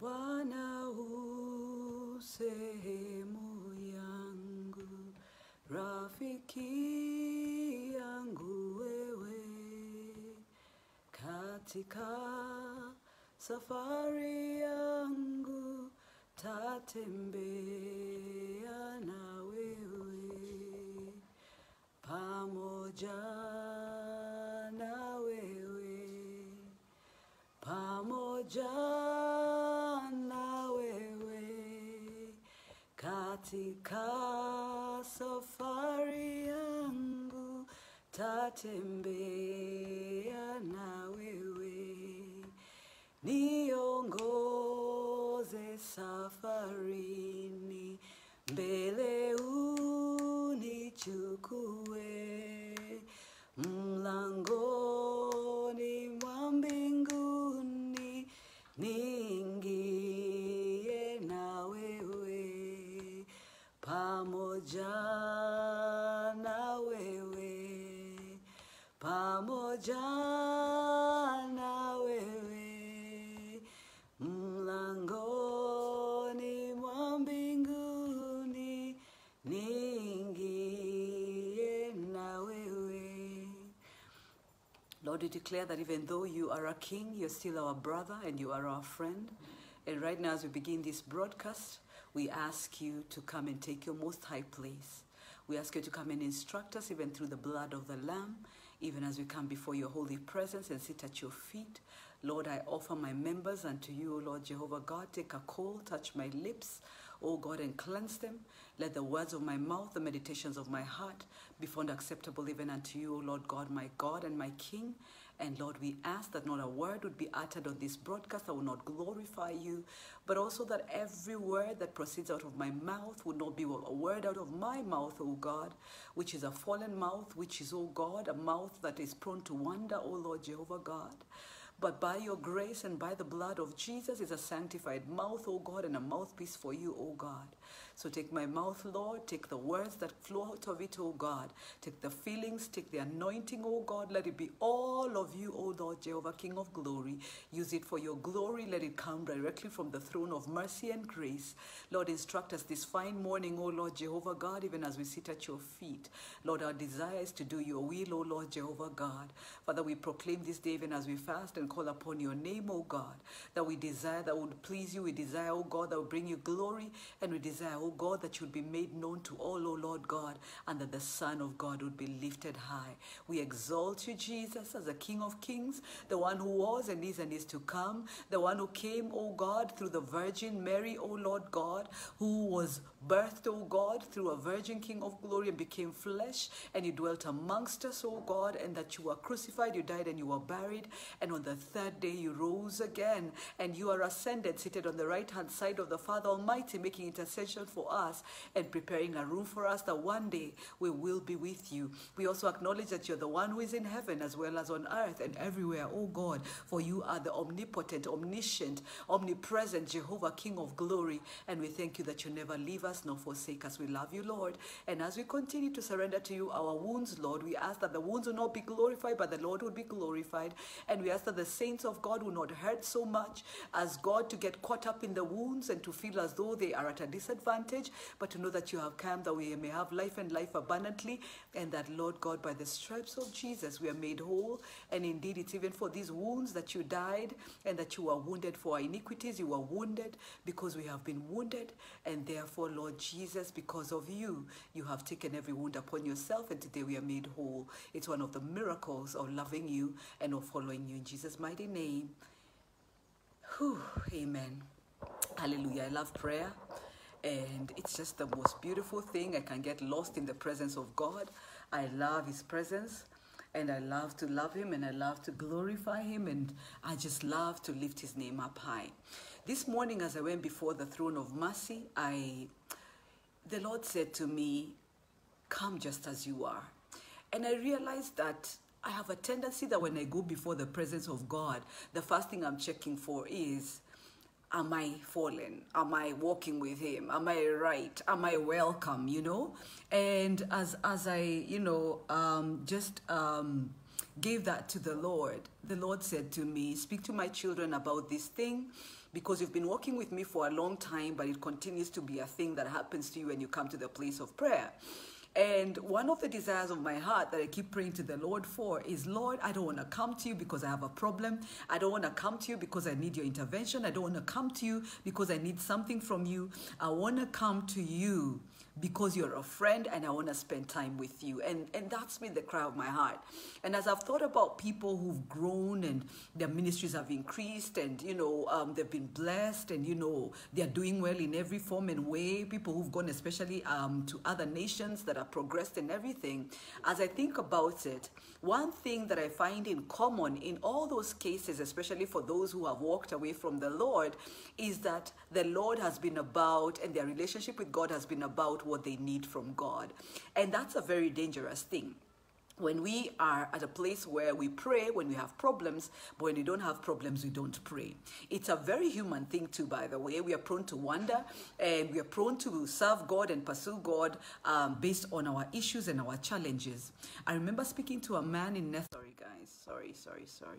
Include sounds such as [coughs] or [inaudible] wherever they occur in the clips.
Bwana u sehemu yangu, rafiki yangu wewe, katika safari yangu tatembea na wewe, pamoja na wewe. Pamoja katika safari yangu tatembea na wewe. Niongoze safarini mbele unichukue. Mlangoni pamoja wewe pamoja na wewe mlangoni mwa mbinguni niingie na wewe Lord, we declare that even though you are a king, you're still our brother and you are our friend. And right now, as we begin this broadcast, we ask you to come and take your most high place. We ask you to come and instruct us even through the blood of the Lamb, even as we come before your holy presence and sit at your feet. Lord, I offer my members unto you, O Lord Jehovah God. Take a coal, touch my lips, O God, and cleanse them. Let the words of my mouth, the meditations of my heart be found acceptable even unto you, O Lord God, my God and my King. And Lord, we ask that not a word would be uttered on this broadcast that will not glorify you, but also that every word that proceeds out of my mouth would not be a word out of my mouth, O God, which is a fallen mouth, which is, O God, a mouth that is prone to wander, O Lord Jehovah God. But by your grace and by the blood of Jesus is a sanctified mouth, O God, and a mouthpiece for you, O God. So take my mouth, Lord, take the words that flow out of it, O God. Take the feelings, take the anointing, O God. Let it be all of you, O Lord Jehovah, King of glory. Use it for your glory. Let it come directly from the throne of mercy and grace. Lord, instruct us this fine morning, O Lord Jehovah God, even as we sit at your feet. Lord, our desire is to do your will, O Lord Jehovah God. Father, we proclaim this day even as we fast and call upon your name, O God, that we desire that would please you. We desire, O God, that would bring you glory. And we desire, O God, that you would be made known to all, O Lord God, and that the Son of God would be lifted high. We exalt you, Jesus, as the King of kings, the one who was and is and is to come, the one who came, O God, through the Virgin Mary, O Lord God, who was birthed, O God, through a Virgin King of glory and became flesh, and you dwelt amongst us, O God, and that you were crucified, you died, and you were buried, and on the third day you rose again, and you are ascended, seated on the right hand side of the Father Almighty, making intercession for us and preparing a room for us that one day we will be with you. We also acknowledge that you're the one who is in heaven as well as on earth and everywhere, oh God, for you are the omnipotent, omniscient, omnipresent Jehovah, King of glory, and we thank you that you never leave us nor forsake us. We love you, Lord, and as we continue to surrender to you our wounds, Lord, we ask that the wounds will not be glorified, but the Lord will be glorified, and we ask that the saints of God will not hurt so much as God to get caught up in the wounds and to feel as though they are at a disadvantage, but to know that you have come that we may have life and life abundantly, and that, Lord God, by the stripes of Jesus, we are made whole. And indeed, it's even for these wounds that you died and that you were wounded for our iniquities. You were wounded because we have been wounded, and therefore, Lord Jesus, because of you, you have taken every wound upon yourself, and today we are made whole. It's one of the miracles of loving you and of following you in Jesus' mighty name. Whew, amen. Hallelujah. I love prayer. And it's just the most beautiful thing. I can get lost in the presence of God. I love His presence. And I love to love Him and I love to glorify Him. And I just love to lift His name up high. This morning, as I went before the throne of mercy, I the Lord said to me, Come just as you are. And I realized that I have a tendency that when I go before the presence of God, the first thing I'm checking for is Am I fallen? Am I walking with him? Am I right? Am I welcome? You know? And as as I, you know, um, just um, gave that to the Lord, the Lord said to me, Speak to my children about this thing because you've been working with me for a long time, but it continues to be a thing that happens to you when you come to the place of prayer. And one of the desires of my heart that I keep praying to the Lord for is, Lord, I don't want to come to you because I have a problem. I don't want to come to you because I need your intervention. I don't want to come to you because I need something from you. I want to come to you because you're a friend and I want to spend time with you. And, and that's been the cry of my heart. And as I've thought about people who've grown and their ministries have increased and, you know, um, they've been blessed and, you know, they're doing well in every form and way, people who've gone especially um, to other nations that are progressed and everything, as I think about it, one thing that I find in common in all those cases, especially for those who have walked away from the Lord, is that the Lord has been about and their relationship with God has been about what they need from God. And that's a very dangerous thing when we are at a place where we pray when we have problems, but when we don't have problems, we don't pray. It's a very human thing, too, by the way. We are prone to wonder and we are prone to serve God and pursue God um, based on our issues and our challenges. I remember speaking to a man in Sorry, guys. Sorry, sorry, sorry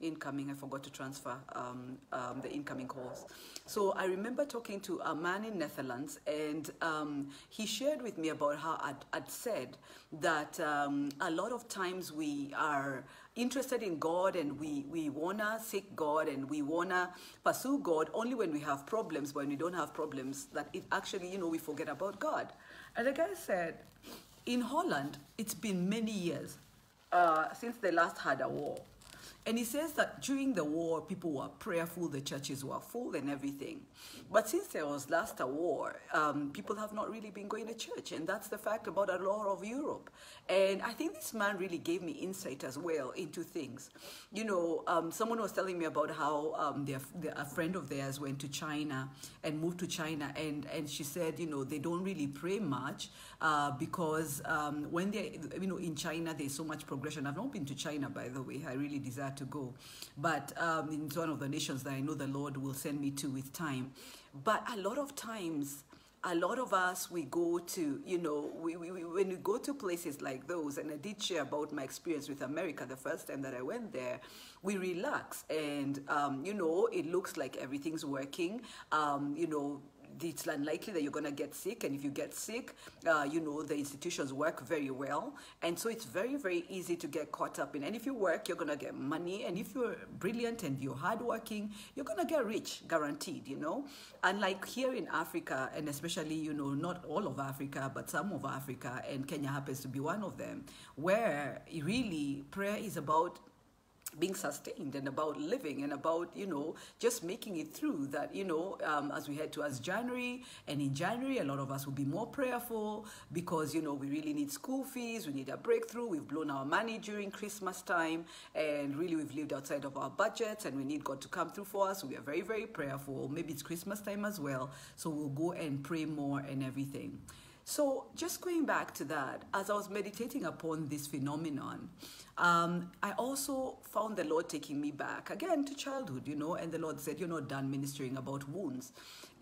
incoming. I forgot to transfer um, um, the incoming calls. So I remember talking to a man in Netherlands, and um, he shared with me about how I'd, I'd said that um, a lot of times we are interested in God and we, we want to seek God and we want to pursue God only when we have problems. When we don't have problems, that it actually, you know, we forget about God. And the guy said, in Holland, it's been many years uh, since they last had a war. And he says that during the war, people were prayerful, the churches were full and everything. But since there was last a war, um, people have not really been going to church. And that's the fact about a lot of Europe. And I think this man really gave me insight as well into things. You know, um, someone was telling me about how um, their, their, a friend of theirs went to China and moved to China. And, and she said, you know, they don't really pray much uh, because um, when they, you know, in China, there's so much progression. I've not been to China, by the way. I really desire to go. But um, it's one of the nations that I know the Lord will send me to with time. But a lot of times, a lot of us we go to you know we, we, when we go to places like those and i did share about my experience with america the first time that i went there we relax and um, you know it looks like everything's working um, you know it's unlikely that you're going to get sick. And if you get sick, uh, you know, the institutions work very well. And so it's very, very easy to get caught up in. And if you work, you're going to get money. And if you're brilliant and you're hardworking, you're going to get rich, guaranteed, you know. Unlike here in Africa, and especially, you know, not all of Africa, but some of Africa, and Kenya happens to be one of them, where really prayer is about being sustained and about living and about you know just making it through that you know um, as we head towards january and in january a lot of us will be more prayerful because you know we really need school fees we need a breakthrough we've blown our money during christmas time and really we've lived outside of our budgets and we need god to come through for us. So we are very very prayerful. Maybe it's christmas time as well. So we'll go and pray more and everything so, just going back to that, as I was meditating upon this phenomenon, um, I also found the Lord taking me back again to childhood, you know, and the Lord said, You're not done ministering about wounds.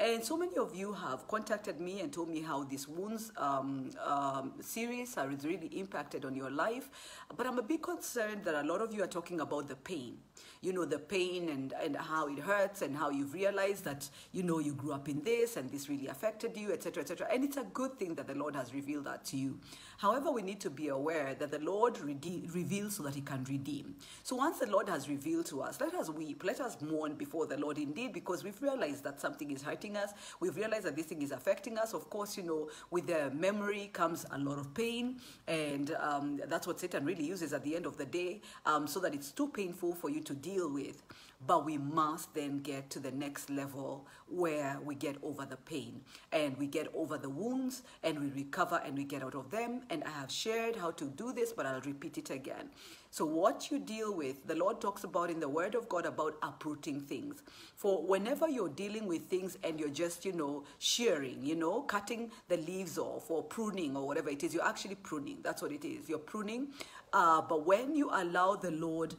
And so many of you have contacted me and told me how this wounds um, um, series has really impacted on your life. But I'm a bit concerned that a lot of you are talking about the pain you know, the pain and, and how it hurts and how you've realized that, you know, you grew up in this and this really affected you, etc., etc. And it's a good thing that the Lord has revealed that to you. However, we need to be aware that the Lord reveals so that he can redeem. So once the Lord has revealed to us, let us weep, let us mourn before the Lord indeed, because we've realized that something is hurting us. We've realized that this thing is affecting us. Of course, you know, with the memory comes a lot of pain, and um, that's what Satan really uses at the end of the day, um, so that it's too painful for you to deal with. But we must then get to the next level where we get over the pain and we get over the wounds and we recover and we get out of them. And I have shared how to do this, but I'll repeat it again. So, what you deal with, the Lord talks about in the Word of God about uprooting things. For whenever you're dealing with things and you're just, you know, shearing, you know, cutting the leaves off or pruning or whatever it is, you're actually pruning. That's what it is. You're pruning. Uh, but when you allow the Lord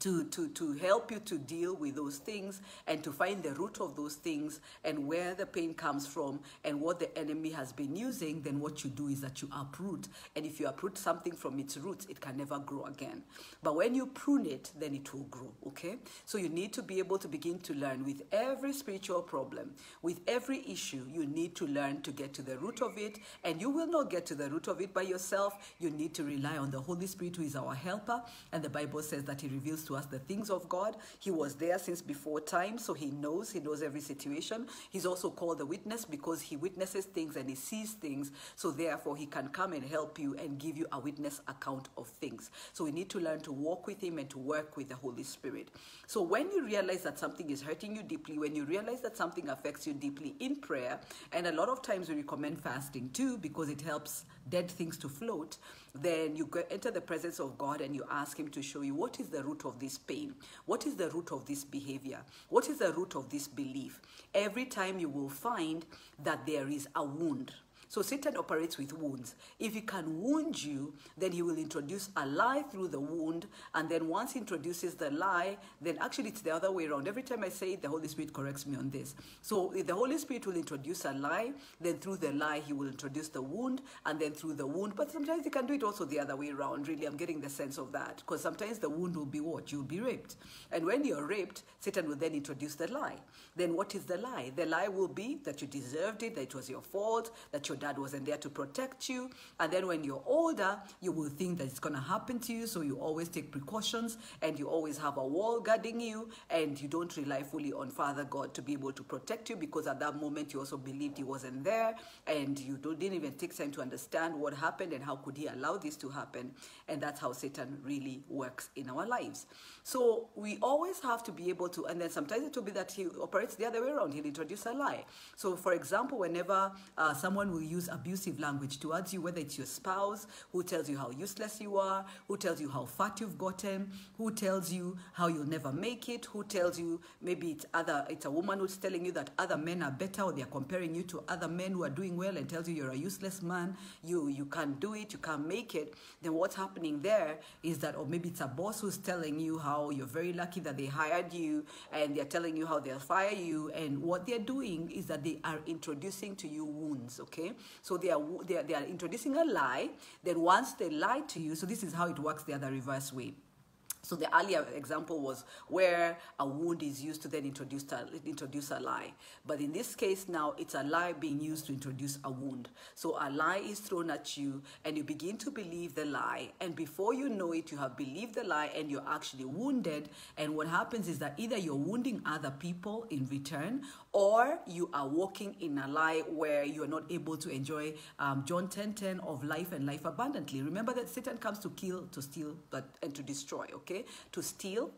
to, to, to help you to deal with those things and to find the root of those things and where the pain comes from and what the enemy has been using, then what you do is that you uproot. And if you uproot something from its roots, it can never grow again. But when you prune it, then it will grow, okay? So you need to be able to begin to learn with every spiritual problem, with every issue, you need to learn to get to the root of it. And you will not get to the root of it by yourself. You need to rely on the Holy Spirit, who is our helper. And the Bible says that He reveals to us the things of God. He was there since before time, so He knows, He knows every situation. He's also called the witness because He witnesses things and He sees things. So therefore, He can come and help you and give you a witness account of things. So we need to learn to walk with Him and to work with the Holy Spirit. So when you realize that something is hurting you deeply, when you realize that something affects you deeply in prayer, and a lot of times we recommend fasting too because it helps dead things to float, then you go, enter the presence of God and you ask Him to show you what is the root of this pain, what is the root of this behavior, what is the root of this belief. Every time you will find that there is a wound so Satan operates with wounds. If he can wound you, then he will introduce a lie through the wound. And then once he introduces the lie, then actually it's the other way around. Every time I say it, the Holy Spirit corrects me on this. So the Holy Spirit will introduce a lie, then through the lie, he will introduce the wound, and then through the wound. But sometimes he can do it also the other way around. Really, I'm getting the sense of that. Because sometimes the wound will be what? You'll be raped. And when you're raped, Satan will then introduce the lie. Then what is the lie? The lie will be that you deserved it, that it was your fault, that your dad wasn't there to protect you. And then when you're older, you will think that it's going to happen to you. So you always take precautions and you always have a wall guarding you and you don't rely fully on Father God to be able to protect you because at that moment you also believed he wasn't there and you didn't even take time to understand what happened and how could he allow this to happen. And that's how Satan really works in our lives. So we always have to be able to, and then sometimes it will be that he operates the other way around. He'll introduce a lie. So for example, whenever uh, someone will use abusive language towards you, whether it's your spouse who tells you how useless you are, who tells you how fat you've gotten, who tells you how you'll never make it, who tells you maybe it's other, it's a woman who's telling you that other men are better or they're comparing you to other men who are doing well and tells you you're a useless man, you, you can't do it, you can't make it, then what's happening there is that, or maybe it's a boss who's telling you how you're very lucky that they hired you and they're telling you how they'll fire you and what they're doing is that they are introducing to you wounds, okay? So they are, they are, they are introducing a lie. Then once they lie to you, so this is how it works the other reverse way. So the earlier example was where a wound is used to then introduce a, introduce a lie. But in this case now, it's a lie being used to introduce a wound. So a lie is thrown at you and you begin to believe the lie. And before you know it, you have believed the lie and you're actually wounded. And what happens is that either you're wounding other people in return or you are walking in a lie where you are not able to enjoy um, John 10, 10 of life and life abundantly. Remember that Satan comes to kill, to steal, but and to destroy, okay? To steal,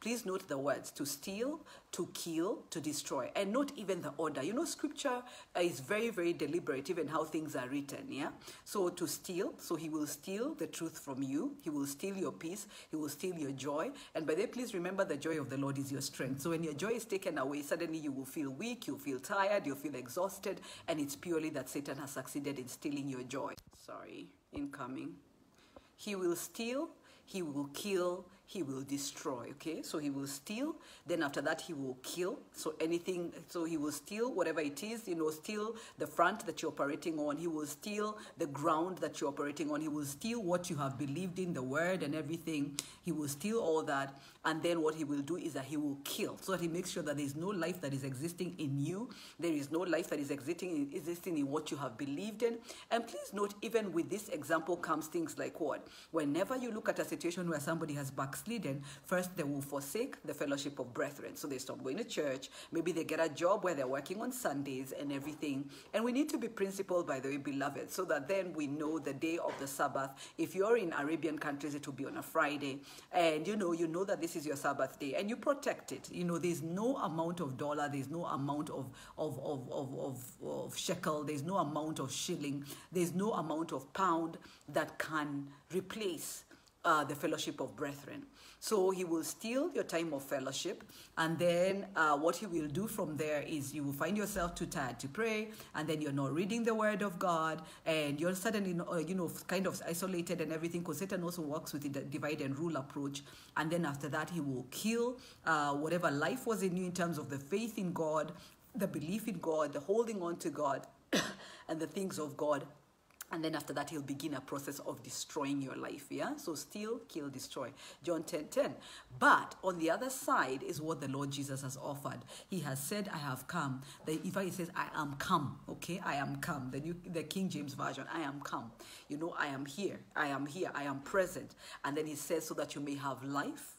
please note the words to steal, to kill, to destroy, and not even the order. You know, scripture is very, very deliberate, even how things are written. Yeah. So to steal, so he will steal the truth from you. He will steal your peace. He will steal your joy. And by the way, please remember the joy of the Lord is your strength. So when your joy is taken away, suddenly you will feel weak, you'll feel tired, you'll feel exhausted, and it's purely that Satan has succeeded in stealing your joy. Sorry, incoming. He will steal, he will kill, he will destroy okay? So he will steal then after that he will kill. So anything so he will steal whatever it is you know steal the front that you're operating on. He will steal the ground that you're operating on. He will steal what you have believed in the word and everything. He will steal all that. And then what he will do is that he will kill. So that he makes sure that there is no life that is existing in you. There is no life that is existing existing in what you have believed in. And please note even with this example comes things like what? Whenever you look at a situation where somebody has back backslidden, first they will forsake the fellowship of brethren. So they stop going to church. Maybe they get a job where they're working on Sundays and everything. And we need to be principled, by the way, beloved, so that then we know the day of the Sabbath. If you're in Arabian countries, it will be on a Friday. And you know, you know that this is your Sabbath day and you protect it. You know, there's no amount of dollar, there's no amount of, of, of, of, of, of shekel, there's no amount of shilling, there's no amount of pound that can replace uh, the fellowship of brethren. So he will steal your time of fellowship, and then uh, what he will do from there is you will find yourself too tired to pray, and then you're not reading the word of God, and you're suddenly, uh, you know, kind of isolated and everything, because Satan also works with the divide and rule approach. And then after that, he will kill uh, whatever life was in you in terms of the faith in God, the belief in God, the holding on to God, [coughs] and the things of God and then after that he'll begin a process of destroying your life yeah? So steal kill destroy. John 10 10 but on the other side is what the lord jesus has offered. He has said i have come. The if he says i am come okay? I am come. The new the king james version i am come. You know i am here i am here i am present. And then he says so that you may have life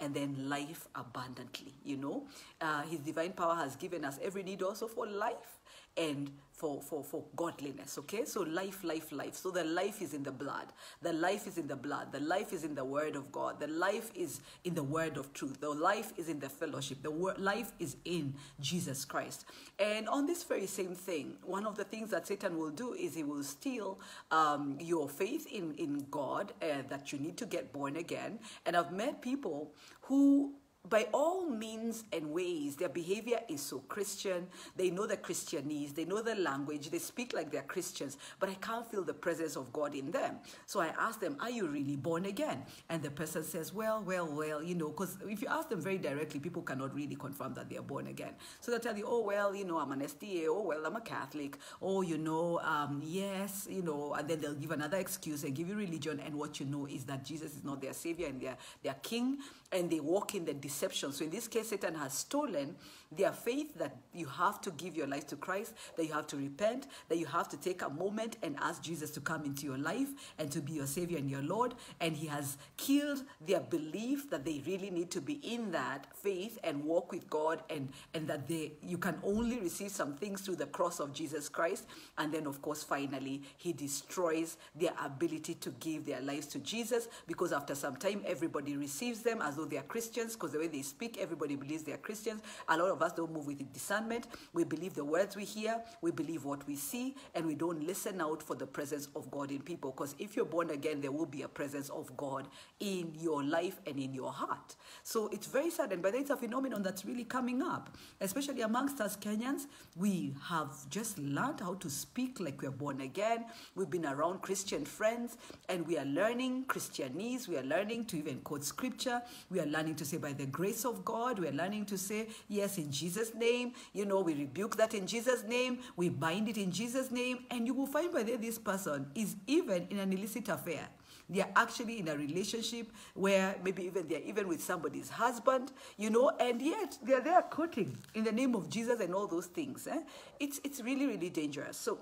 and then life abundantly you know? Uh, his divine power has given us every need also for life and for, for, for godliness, okay? So life, life, life. So the life is in the blood. The life is in the blood. The life is in the word of God. The life is in the word of truth. The life is in the fellowship. The word, life is in Jesus Christ. And on this very same thing, one of the things that Satan will do is he will steal um, your faith in, in God, uh, that you need to get born again. And I've met people who by all means and ways, their behavior is so Christian. They know the Christianese, they know the language, they speak like they're Christians, but I can't feel the presence of God in them. So I ask them, Are you really born again? And the person says, Well, well, well, you know, because if you ask them very directly, people cannot really confirm that they're born again. So they'll tell you, Oh, well, you know, I'm an SDA, oh, well, I'm a Catholic, oh, you know, um, yes, you know, and then they'll give another excuse and give you religion, and what you know is that Jesus is not their Savior and their, their King, and they walk in the deception. So in this case, Satan has stolen their faith that you have to give your life to Christ, that you have to repent, that you have to take a moment and ask Jesus to come into your life and to be your Savior and your Lord. And he has killed their belief that they really need to be in that faith and walk with God and, and that they you can only receive some things through the cross of Jesus Christ. And then, of course, finally, he destroys their ability to give their lives to Jesus because after some time, everybody receives them as though they are Christians because the way they speak, everybody believes they are Christians. A lot of us don't move with discernment. We believe the words we hear, we believe what we see, and we don't listen out for the presence of God in people. Because if you're born again, there will be a presence of God in your life and in your heart. So it's very sudden, but it's a phenomenon that's really coming up, especially amongst us Kenyans. We have just learned how to speak like we're born again. We've been around Christian friends, and we are learning Christianese. We are learning to even quote scripture. We are learning to say, by the grace of God, we are learning to say, yes, in Jesus' name. You know, we rebuke that in Jesus' name. We bind it in Jesus' name. And you will find by this person is even in an illicit affair. They are actually in a relationship where maybe even they're even with somebody's husband, you know, and yet they're there quoting in the name of Jesus and all those things. Eh? It's, it's really, really dangerous. So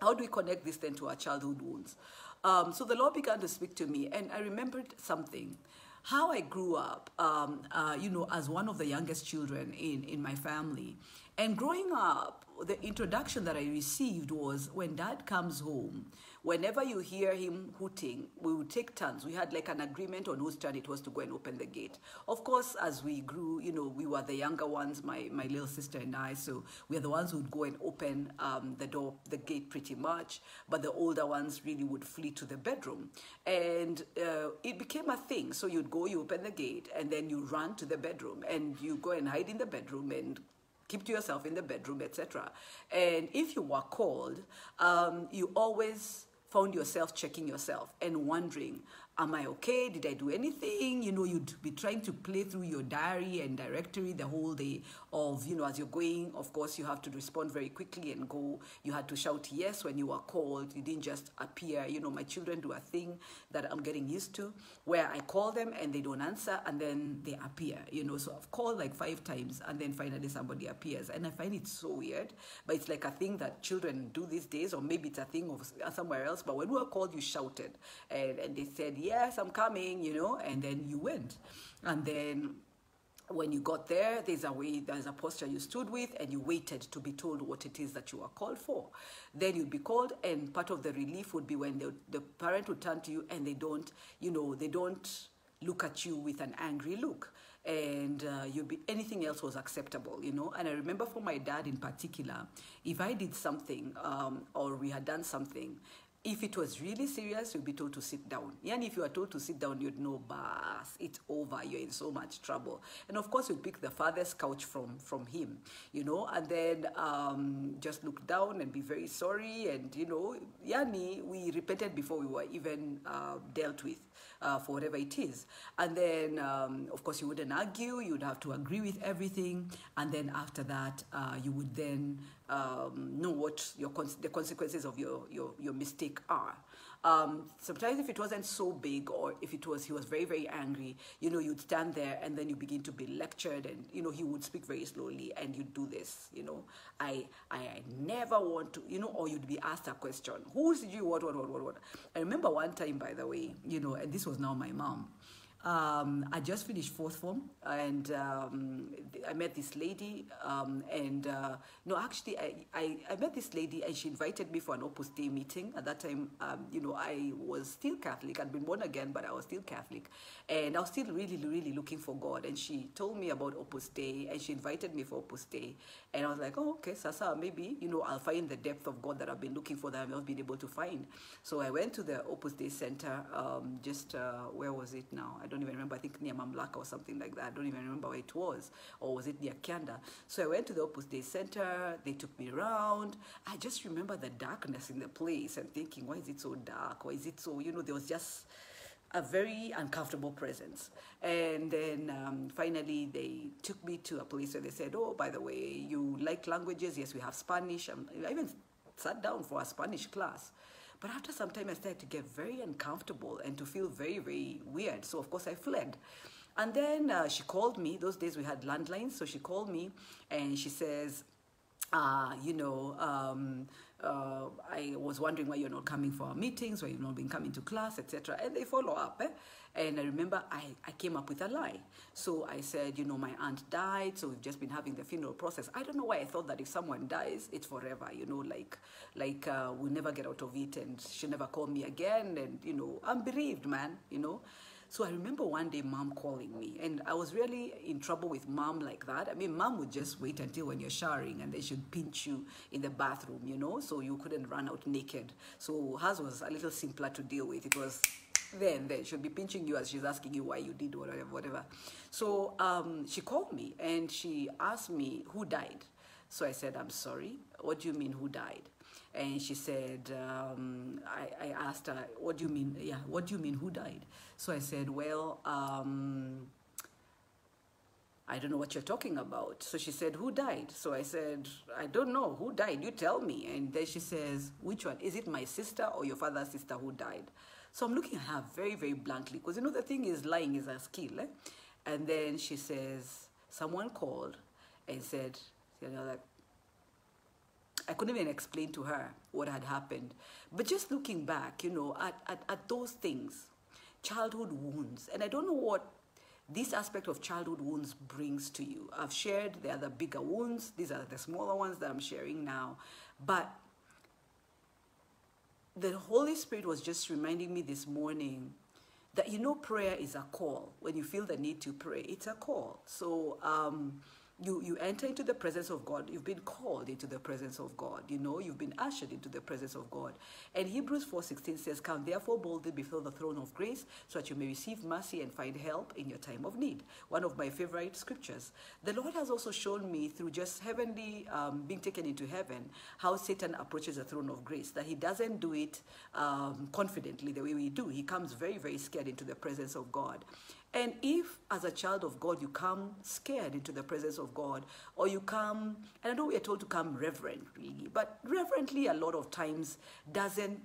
how do we connect this then to our childhood wounds? Um, so the Lord began to speak to me, and I remembered something how I grew up, um, uh, you know, as one of the youngest children in, in my family. And growing up, the introduction that I received was when dad comes home, whenever you hear him hooting, we would take turns. We had like an agreement on whose turn it was to go and open the gate. Of course, as we grew, you know, we were the younger ones, my, my little sister and I, so we are the ones who would go and open um, the door, the gate pretty much, but the older ones really would flee to the bedroom. And uh, it became a thing. So you'd go, you open the gate, and then you run to the bedroom, and you go and hide in the bedroom and keep to yourself in the bedroom, etc. And if you were called, um, you always found yourself checking yourself and wondering, am I okay? Did I do anything? You know, you'd be trying to play through your diary and directory the whole day of, you know, as you're going, of course, you have to respond very quickly and go. You had to shout yes when you were called. You didn't just appear. You know, my children do a thing that I'm getting used to where I call them and they don't answer and then they appear, you know. So I've called like five times and then finally somebody appears. And I find it so weird, but it's like a thing that children do these days, or maybe it's a thing of somewhere else. But when we were called, you shouted and, and they said, yes, I'm coming, you know, and then you went. And then when you got there, there's a way, there's a posture you stood with, and you waited to be told what it is that you are called for. Then you'd be called, and part of the relief would be when the, the parent would turn to you and they don't, you know, they don't look at you with an angry look. And uh, you'd be anything else was acceptable, you know. And I remember for my dad in particular, if I did something um, or we had done something, if it was really serious, you'd be told to sit down. And if you are told to sit down, you'd know, bas, it's over. You're in so much trouble. And of course, you'd pick the farthest couch from from him, you know, and then um, just look down and be very sorry. And you know, yani, we repented before we were even uh, dealt with uh, for whatever it is. And then, um, of course, you wouldn't argue. You'd have to agree with everything. And then after that, uh, you would then um, know what your the consequences of your, your, your mistake are. Um, sometimes if it wasn't so big or if it was he was very very angry you know you'd stand there and then you begin to be lectured and you know he would speak very slowly and you'd do this you know. I i never want to you know or you'd be asked a question who's you? What what what what what? I remember one time by the way you know and this was now my mom um, I just finished fourth form and um, I met this lady um, and uh, no actually I, I, I, met this lady and she invited me for an Opus Dei meeting. At that time um, you know I was still Catholic. I'd been born again but I was still Catholic. And I was still really really looking for God. And she told me about Opus Dei and she invited me for Opus Dei and I was like oh okay Sasa maybe you know I'll find the depth of God that I've been looking for that I've not been able to find so I went to the Opus Dei Center um, just uh, where was it now I don't even remember, I think near Mamlaka or something like that. I don't even remember where it was. Or was it near Kianda? So I went to the Opus Dei Center. They took me around. I just remember the darkness in the place and thinking, why is it so dark? Why is it so, you know, there was just a very uncomfortable presence. And then um, finally, they took me to a place where they said, Oh, by the way, you like languages? Yes, we have Spanish. Um, I even sat down for a Spanish class. But after some time, I started to get very uncomfortable and to feel very, very weird. So, of course, I fled. And then uh, she called me. Those days we had landlines. So she called me and she says, uh, you know, um, uh, I was wondering why you're not coming for our meetings, why you've not been coming to class, etc. And they follow up. Eh? And I remember I, I came up with a lie. So I said, you know, my aunt died, so we've just been having the funeral process. I don't know why I thought that if someone dies, it's forever, you know, like like uh, we'll never get out of it and she'll never call me again. And, you know, I'm bereaved, man, you know. So I remember one day mom calling me, and I was really in trouble with mom like that. I mean, mom would just wait until when you're showering and then she'd pinch you in the bathroom, you know, so you couldn't run out naked. So hers was a little simpler to deal with. It was then then she'll be pinching you as she's asking you why you did whatever whatever so um, she called me and she asked me who died so i said i'm sorry what do you mean who died and she said um, I, I asked her what do you mean yeah what do you mean who died so i said well um, I don't know what you're talking about. So she said, Who died? So I said, I don't know. Who died? You tell me. And then she says, Which one? Is it my sister or your father's sister who died? So I'm looking at her very, very blankly because you know the thing is lying is a skill. Eh? And then she says, someone called and said, you know, like, I couldn't even explain to her what had happened. But just looking back, you know, at, at, at those things, childhood wounds, and I don't know what this aspect of childhood wounds brings to you. I've shared the other bigger wounds, these are the smaller ones that I'm sharing now. But the Holy Spirit was just reminding me this morning that you know prayer is a call. When you feel the need to pray, it's a call. So um, you, you enter into the presence of God. You've been called into the presence of God. You know, you've been ushered into the presence of God. And Hebrews 4.16 says, Come therefore boldly before the throne of grace so that you may receive mercy and find help in your time of need. One of my favorite scriptures. The Lord has also shown me through just heavenly, um, being taken into heaven, how Satan approaches the throne of grace. That he doesn't do it um, confidently the way we do. He comes very, very scared into the presence of God. And if, as a child of God, you come scared into the presence of God, or you come, and I know we are told to come reverently, but reverently a lot of times doesn't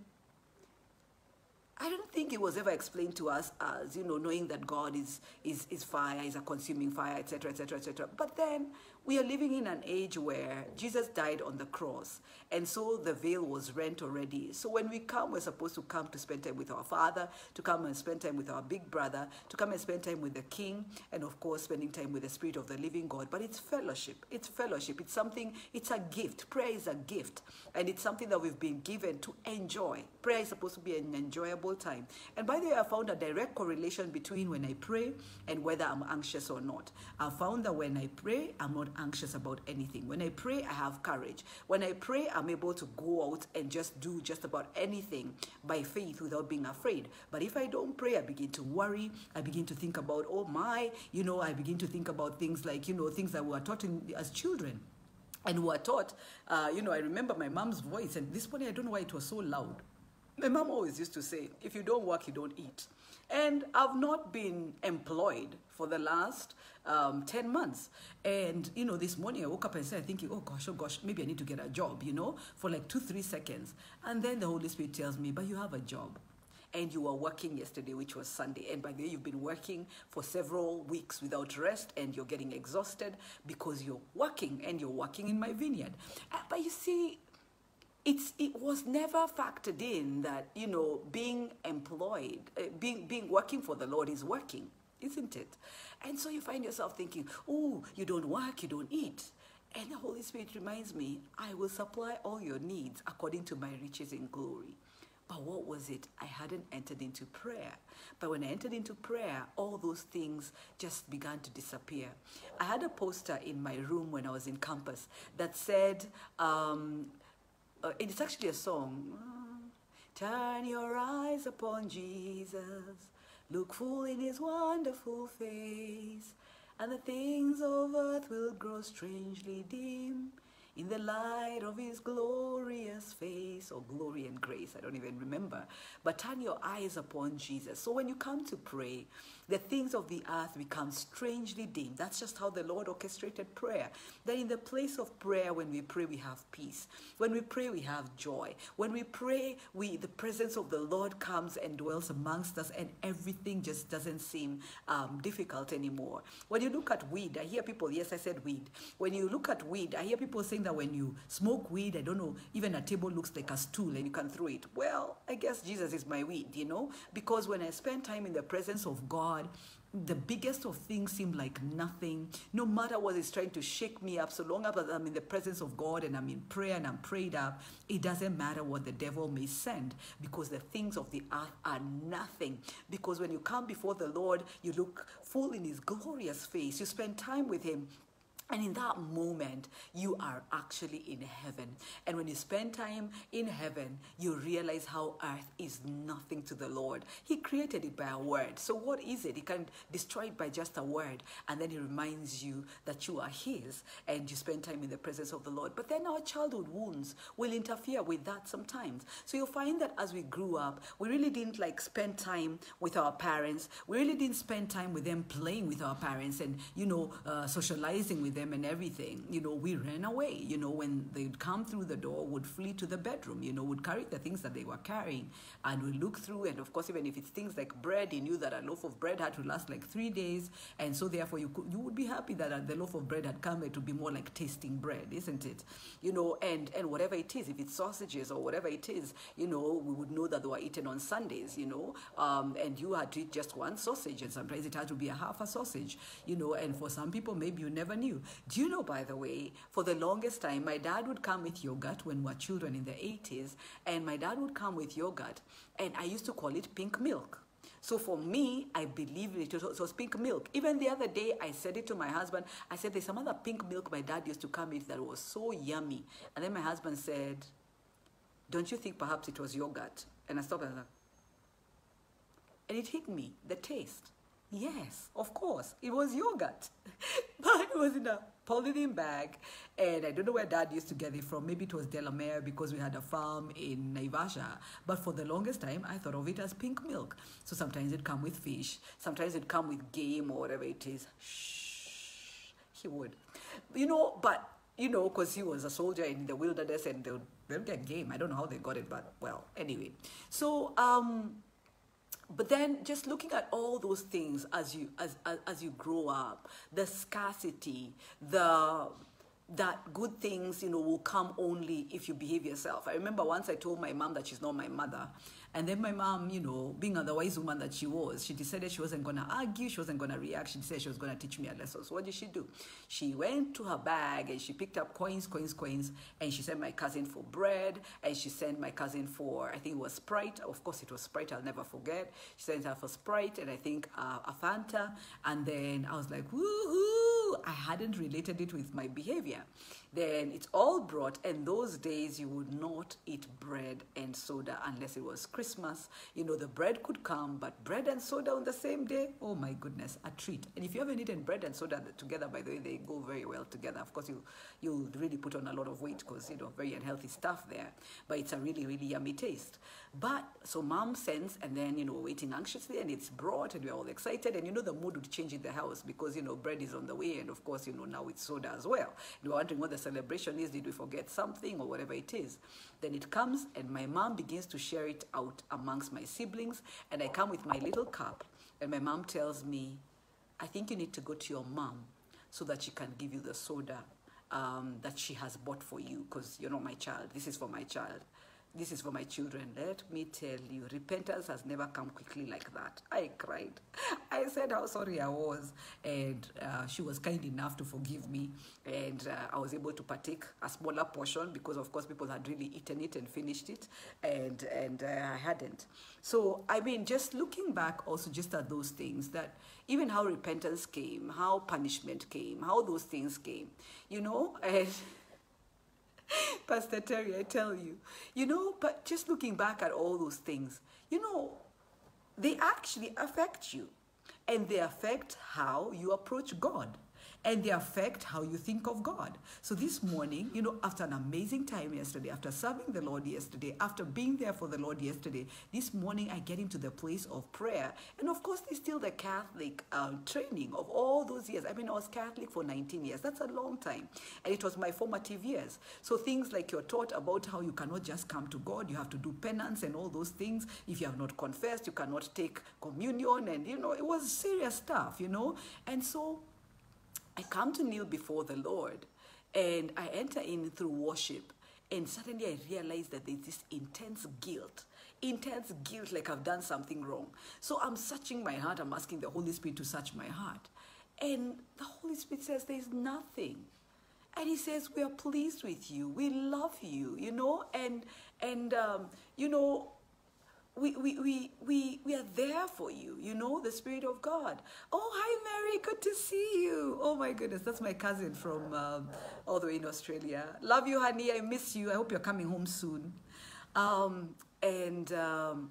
I don't think it was ever explained to us as, you know, knowing that God is, is, is fire, is a consuming fire, etc., etc., etc. But then we are living in an age where Jesus died on the cross, and so the veil was rent already. So when we come, we're supposed to come to spend time with our Father, to come and spend time with our big brother, to come and spend time with the King, and of course, spending time with the Spirit of the living God. But it's fellowship. It's fellowship. It's something, it's a gift. Prayer is a gift, and it's something that we've been given to enjoy. Prayer is supposed to be an enjoyable time. And by the way, I found a direct correlation between when I pray and whether I'm anxious or not. I found that when I pray, I'm not anxious about anything. When I pray, I have courage. When I pray, I'm able to go out and just do just about anything by faith without being afraid. But if I don't pray, I begin to worry. I begin to think about, oh my, you know, I begin to think about things like, you know, things that we were taught in, as children and who are taught, uh, you know, I remember my mom's voice, and this morning I don't know why it was so loud. My mom always used to say, if you don't work, you don't eat. And I've not been employed for the last um, 10 months. And, you know, this morning I woke up and said, thinking, oh gosh, oh gosh, maybe I need to get a job, you know, for like two, three seconds. And then the Holy Spirit tells me, but you have a job and you were working yesterday, which was Sunday, and by the way, you've been working for several weeks without rest, and you're getting exhausted because you're working and you're working in my vineyard. Uh, but you see, it's it was never factored in that you know being employed, uh, being being working for the Lord is working, isn't it? And so you find yourself thinking, oh, you don't work, you don't eat. And the Holy Spirit reminds me, I will supply all your needs according to my riches in glory. But what was it? I hadn't entered into prayer. But when I entered into prayer, all those things just began to disappear. I had a poster in my room when I was in campus that said, um, uh, it's actually a song. Turn your eyes upon Jesus, look full in his wonderful face, and the things of earth will grow strangely dim in the light of his glorious face or glory and grace. I don't even remember. But turn your eyes upon Jesus. So when you come to pray, the things of the earth become strangely dim. That's just how the Lord orchestrated prayer. That in the place of prayer, when we pray, we have peace. When we pray, we have joy. When we pray, we the presence of the Lord comes and dwells amongst us, and everything just doesn't seem um, difficult anymore. When you look at weed, I hear people, yes, I said weed. When you look at weed, I hear people saying that when you smoke weed, I don't know, even a table looks like a stool and you can throw it. Well, I guess Jesus is my weed, you know, because when I spend time in the presence of God, God, the biggest of things seem like nothing. No matter what is trying to shake me up, so long as I'm in the presence of God and I'm in prayer and I'm prayed up, it doesn't matter what the devil may send because the things of the earth are nothing. Because when you come before the Lord, you look full in his glorious face, you spend time with him, and in that moment, you are actually in heaven. And when you spend time in heaven, you realize how earth is nothing to the Lord. He created it by a word. So, what is it? He can destroy it by just a word. And then He reminds you that you are His and you spend time in the presence of the Lord. But then our childhood wounds will interfere with that sometimes. So, you'll find that as we grew up, we really didn't like spend time with our parents. We really didn't spend time with them playing with our parents and, you know, uh, socializing with them them and everything, you know, we ran away. You know, when they'd come through the door, would flee to the bedroom, you know, would carry the things that they were carrying and we look through. And of course, even if it's things like bread, he knew that a loaf of bread had to last like three days. And so therefore you could, you would be happy that uh, the loaf of bread had come It would be more like tasting bread, isn't it? You know, and, and whatever it is, if it's sausages or whatever it is, you know, we would know that they were eaten on Sundays, you know, um, and you had to eat just one sausage and sometimes it had to be a half a sausage, you know, and for some people, maybe you never knew. Do you know, by the way, for the longest time, my dad would come with yogurt when we were children in the 80s, and my dad would come with yogurt, and I used to call it pink milk. So for me, I believe it was, it was pink milk. Even the other day, I said it to my husband. I said, There's some other pink milk my dad used to come with that was so yummy. And then my husband said, Don't you think perhaps it was yogurt? And I stopped and I said, and it hit me, the taste. Yes, of course, it was yogurt, [laughs] but it was in a polythene bag, and I don't know where Dad used to get it from. Maybe it was Delamere because we had a farm in Naivasha. But for the longest time, I thought of it as pink milk. So sometimes it come with fish, sometimes it come with game or whatever it is. Shh, he would, you know. But you know, because he was a soldier in the wilderness, and they'll, they'll get game. I don't know how they got it, but well, anyway. So um but then just looking at all those things as you as, as, as you grow up the scarcity the that good things you know will come only if you behave yourself. I remember once i told my mom that she's not my mother And then my mom, you know, being a wise woman that she was, she decided she wasn't going to argue, she wasn't going to react. She decided she was going to teach me a lesson. So what did she do? She went to her bag and she picked up coins, coins, coins, and she sent my cousin for bread, and she sent my cousin for, I think it was Sprite. Of course, it was Sprite, I'll never forget. She sent her for Sprite and I think uh, a Fanta. And then I was like, woohoo! I hadn't related it with my behavior then it's all brought. And those days you would not eat bread and soda unless it was Christmas. You know, the bread could come, but bread and soda on the same day, oh my goodness, a treat. And if you haven't eaten bread and soda together, by the way, they go very well together. Of course, you, you'll really put on a lot of weight because, you know, very unhealthy stuff there. But it's a really, really yummy taste. But so mom sends, and then, you know, waiting anxiously, and it's brought, and we're all excited. And, you know, the mood would change in the house because, you know, bread is on the way, and of course, you know, now it's soda as well. And we're wondering what the celebration is. Did we forget something or whatever it is? Then it comes, and my mom begins to share it out amongst my siblings. And I come with my little cup, and my mom tells me, I think you need to go to your mom so that she can give you the soda um, that she has bought for you because you're not my child. This is for my child. This is for my children. Let me tell you, repentance has never come quickly like that. I cried. [laughs] I said how sorry I was, and uh, she was kind enough to forgive me, and uh, I was able to partake a smaller portion because, of course, people had really eaten it and finished it, and and uh, I hadn't. So I mean, just looking back, also just at those things that even how repentance came, how punishment came, how those things came, you know, [laughs] and. [laughs] Pastor Terry, I tell you. You know, but just looking back at all those things, you know, they actually affect you. And they affect how you approach God and they affect how you think of God. So this morning, you know, after an amazing time yesterday, after serving the Lord yesterday, after being there for the Lord yesterday, this morning I get into the place of prayer. And of course, there's still the Catholic um, training of all those years. I mean, I was Catholic for 19 years. That's a long time. And it was my formative years. So things like you're taught about how you cannot just come to God, you have to do penance and all those things. If you have not confessed, you cannot take communion. And, you know, it was serious stuff, you know. And so I come to kneel before the Lord and I enter in through worship. And suddenly I realize that there's this intense guilt, intense guilt like I've done something wrong. So I'm searching my heart, I'm asking the Holy Spirit to search my heart. And the Holy Spirit says, There's nothing. And he says, We are pleased with you. We love you, you know, and and um, you know, we, we, we, we, we are there for you, you know, the Spirit of God. Oh, hi, Mary, good to see you. Oh, my goodness, that's my cousin from um, all the way in Australia. Love you, honey, I miss you. I hope you're coming home soon. Um, and um,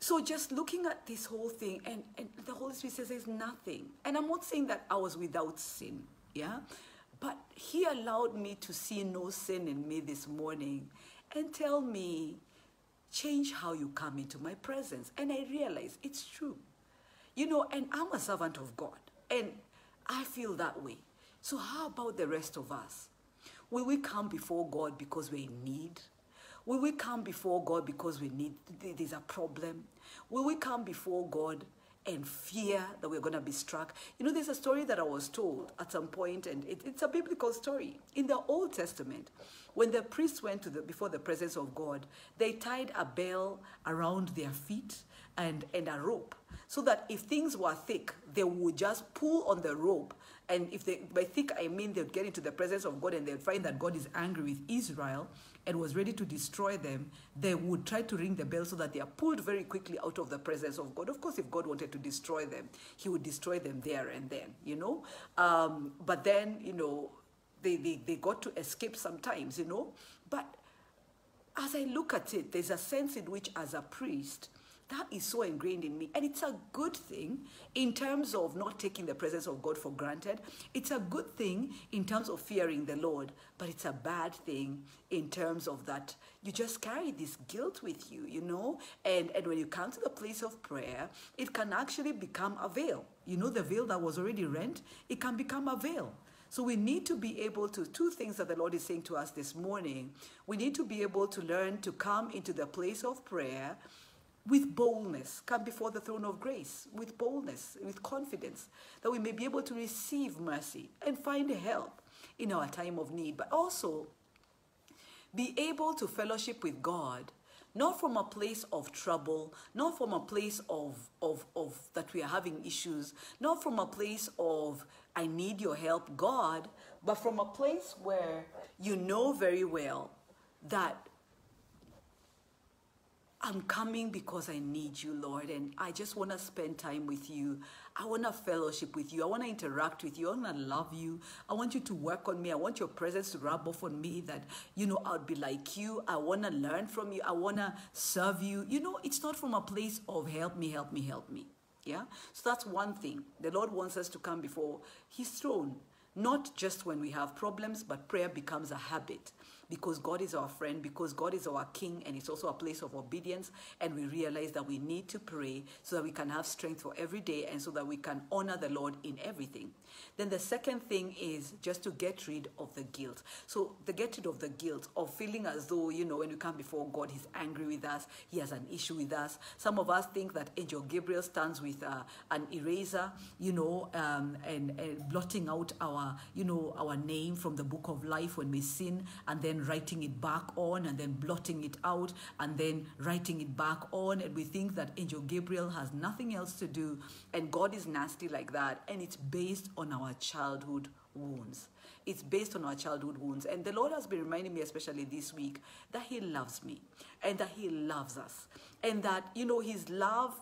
so just looking at this whole thing, and, and the Holy Spirit says there's nothing. And I'm not saying that I was without sin, yeah? But He allowed me to see no sin in me this morning and tell me, change how you come into my presence. And I realize it's true. You know, and I'm a servant of God, and I feel that way. So, how about the rest of us? Will we come before God because we're in need? Will we come before God because we need, there's a problem? Will we come before God and fear that we're going to be struck? You know, there's a story that I was told at some point, and it, it's a biblical story. In the Old Testament, when the priests went to the, before the presence of God, they tied a bell around their feet and, and a rope so that if things were thick, they would just pull on the rope. And if they, by thick, I mean they'd get into the presence of God and they'd find that God is angry with Israel and was ready to destroy them, they would try to ring the bell so that they are pulled very quickly out of the presence of God. Of course, if God wanted to destroy them, He would destroy them there and then, you know. Um, but then, you know, they, they, they got to escape sometimes, you know. But as I look at it, there's a sense in which, as a priest, that is so ingrained in me. And it's a good thing in terms of not taking the presence of God for granted. It's a good thing in terms of fearing the Lord. But it's a bad thing in terms of that you just carry this guilt with you, you know? And, and when you come to the place of prayer, it can actually become a veil. You know, the veil that was already rent, it can become a veil. So we need to be able to, two things that the Lord is saying to us this morning. We need to be able to learn to come into the place of prayer with boldness, come before the throne of grace with boldness, with confidence, that we may be able to receive mercy and find help in our time of need, but also be able to fellowship with God not from a place of trouble, not from a place of, of, of that we are having issues, not from a place of I need your help, God, but from a place where you know very well that I'm coming because I need you, Lord, and I just want to spend time with you. I want to fellowship with you. I want to interact with you. I want to love you. I want you to work on me. I want your presence to rub off on me that, you know, I'll be like you. I want to learn from you. I want to serve you. You know, it's not from a place of help me, help me, help me. Yeah? So that's one thing. The Lord wants us to come before His throne, not just when we have problems, but prayer becomes a habit because God is our friend, because God is our King, and it's also a place of obedience. And we realize that we need to pray so that we can have strength for every day and so that we can honor the Lord in everything. Then the second thing is just to get rid of the guilt. So the get rid of the guilt of feeling as though, you know, when we come before God, He's angry with us, He has an issue with us. Some of us think that Angel Gabriel stands with uh, an eraser, you know, um, and, and blotting out our, you know, our name from the book of life when we sin, and then writing it back on, and then blotting it out, and then writing it back on. And we think that Angel Gabriel has nothing else to do, and God is nasty like that, and it's based on our childhood wounds. It's based on our childhood wounds. And the Lord has been reminding me, especially this week, that He loves me and that He loves us. And that, you know, His love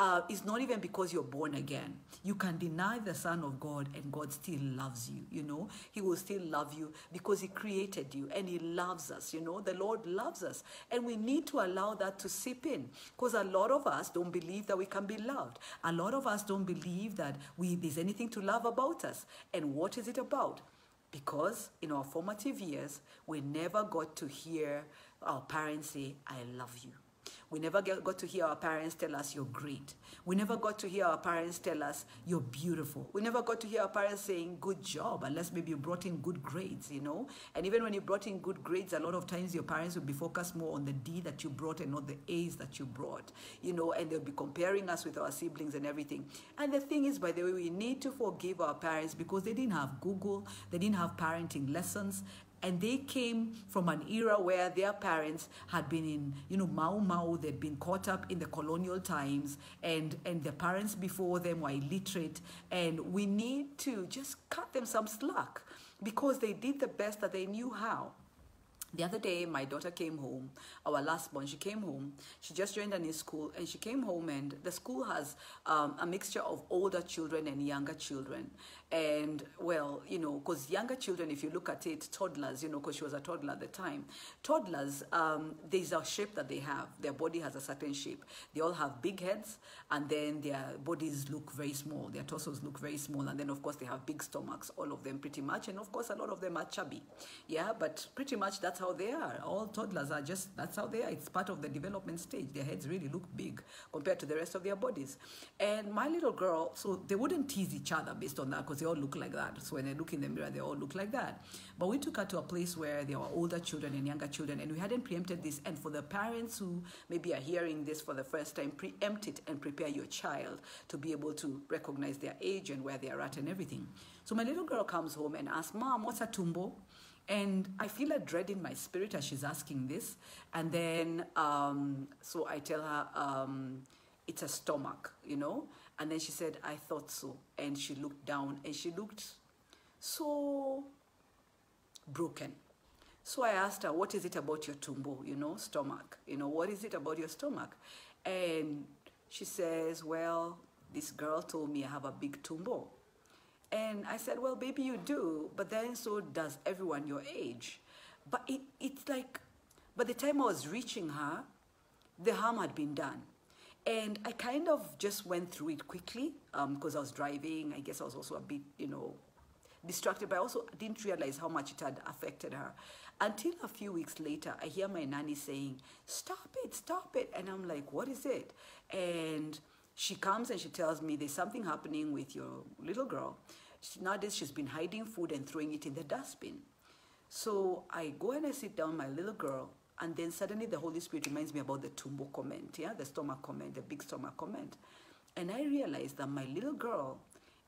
uh, is not even because you're born again. You can deny the Son of God and God still loves you, you know. He will still love you because He created you and He loves us, you know. The Lord loves us. And we need to allow that to seep in because a lot of us don't believe that we can be loved. A lot of us don't believe that we, there's anything to love about us. And what is it about? Because in our formative years, we never got to hear our parents say, I love you. We never get, got to hear our parents tell us you're great. We never got to hear our parents tell us you're beautiful. We never got to hear our parents saying good job unless maybe you brought in good grades, you know. And even when you brought in good grades, a lot of times your parents would be focused more on the D that you brought and not the A's that you brought, you know, and they'll be comparing us with our siblings and everything. And the thing is, by the way, we need to forgive our parents because they didn't have Google, they didn't have parenting lessons, and they came from an era where their parents had been in you know mau mau they'd been caught up in the colonial times and and the parents before them were illiterate and we need to just cut them some slack because they did the best that they knew how the other day, my daughter came home, our last born, she came home. She just joined a new school and she came home and the school has um, a mixture of older children and younger children. And well, you know, because younger children, if you look at it, toddlers, you know, because she was a toddler at the time, toddlers, um, there's a shape that they have. Their body has a certain shape. They all have big heads, and then their bodies look very small. Their torsos look very small, and then of course they have big stomachs, all of them pretty much, and of course a lot of them are chubby. Yeah, but pretty much that's how they are. All toddlers are just that's how they are. It's part of the development stage. Their heads really look big compared to the rest of their bodies. And my little girl, so they wouldn't tease each other based on that because they all look like that. So when they look in the mirror, they all look like that. But we took her to a place where there were older children and younger children, and we hadn't preempted this. And for the parents who maybe are hearing this for the first time, preempt it and prepare your child to be able to recognize their age and where they are at and everything. So my little girl comes home and asks, Mom, what's a tumbo? And I feel a dread in my spirit as she's asking this. And then, um, so I tell her, um, it's a stomach, you know? And then she said, I thought so. And she looked down and she looked so broken. So I asked her, what is it about your tumbo, you know, stomach? You know, what is it about your stomach? And she says, well, this girl told me I have a big tumbo. And I said, well, baby, you do, but then so does everyone your age. But it, it's like, by the time I was reaching her, the harm had been done. And I kind of just went through it quickly because um, I was driving. I guess I was also a bit, you know, distracted, but I also didn't realize how much it had affected her. Until a few weeks later, I hear my nanny saying, Stop it, stop it. And I'm like, What is it? And she comes and she tells me there's something happening with your little girl. She, nowadays, she's been hiding food and throwing it in the dustbin. So I go and I sit down, my little girl, and then suddenly the Holy Spirit reminds me about the tumbo comment, yeah, the stomach comment, the big stomach comment. And I realized that my little girl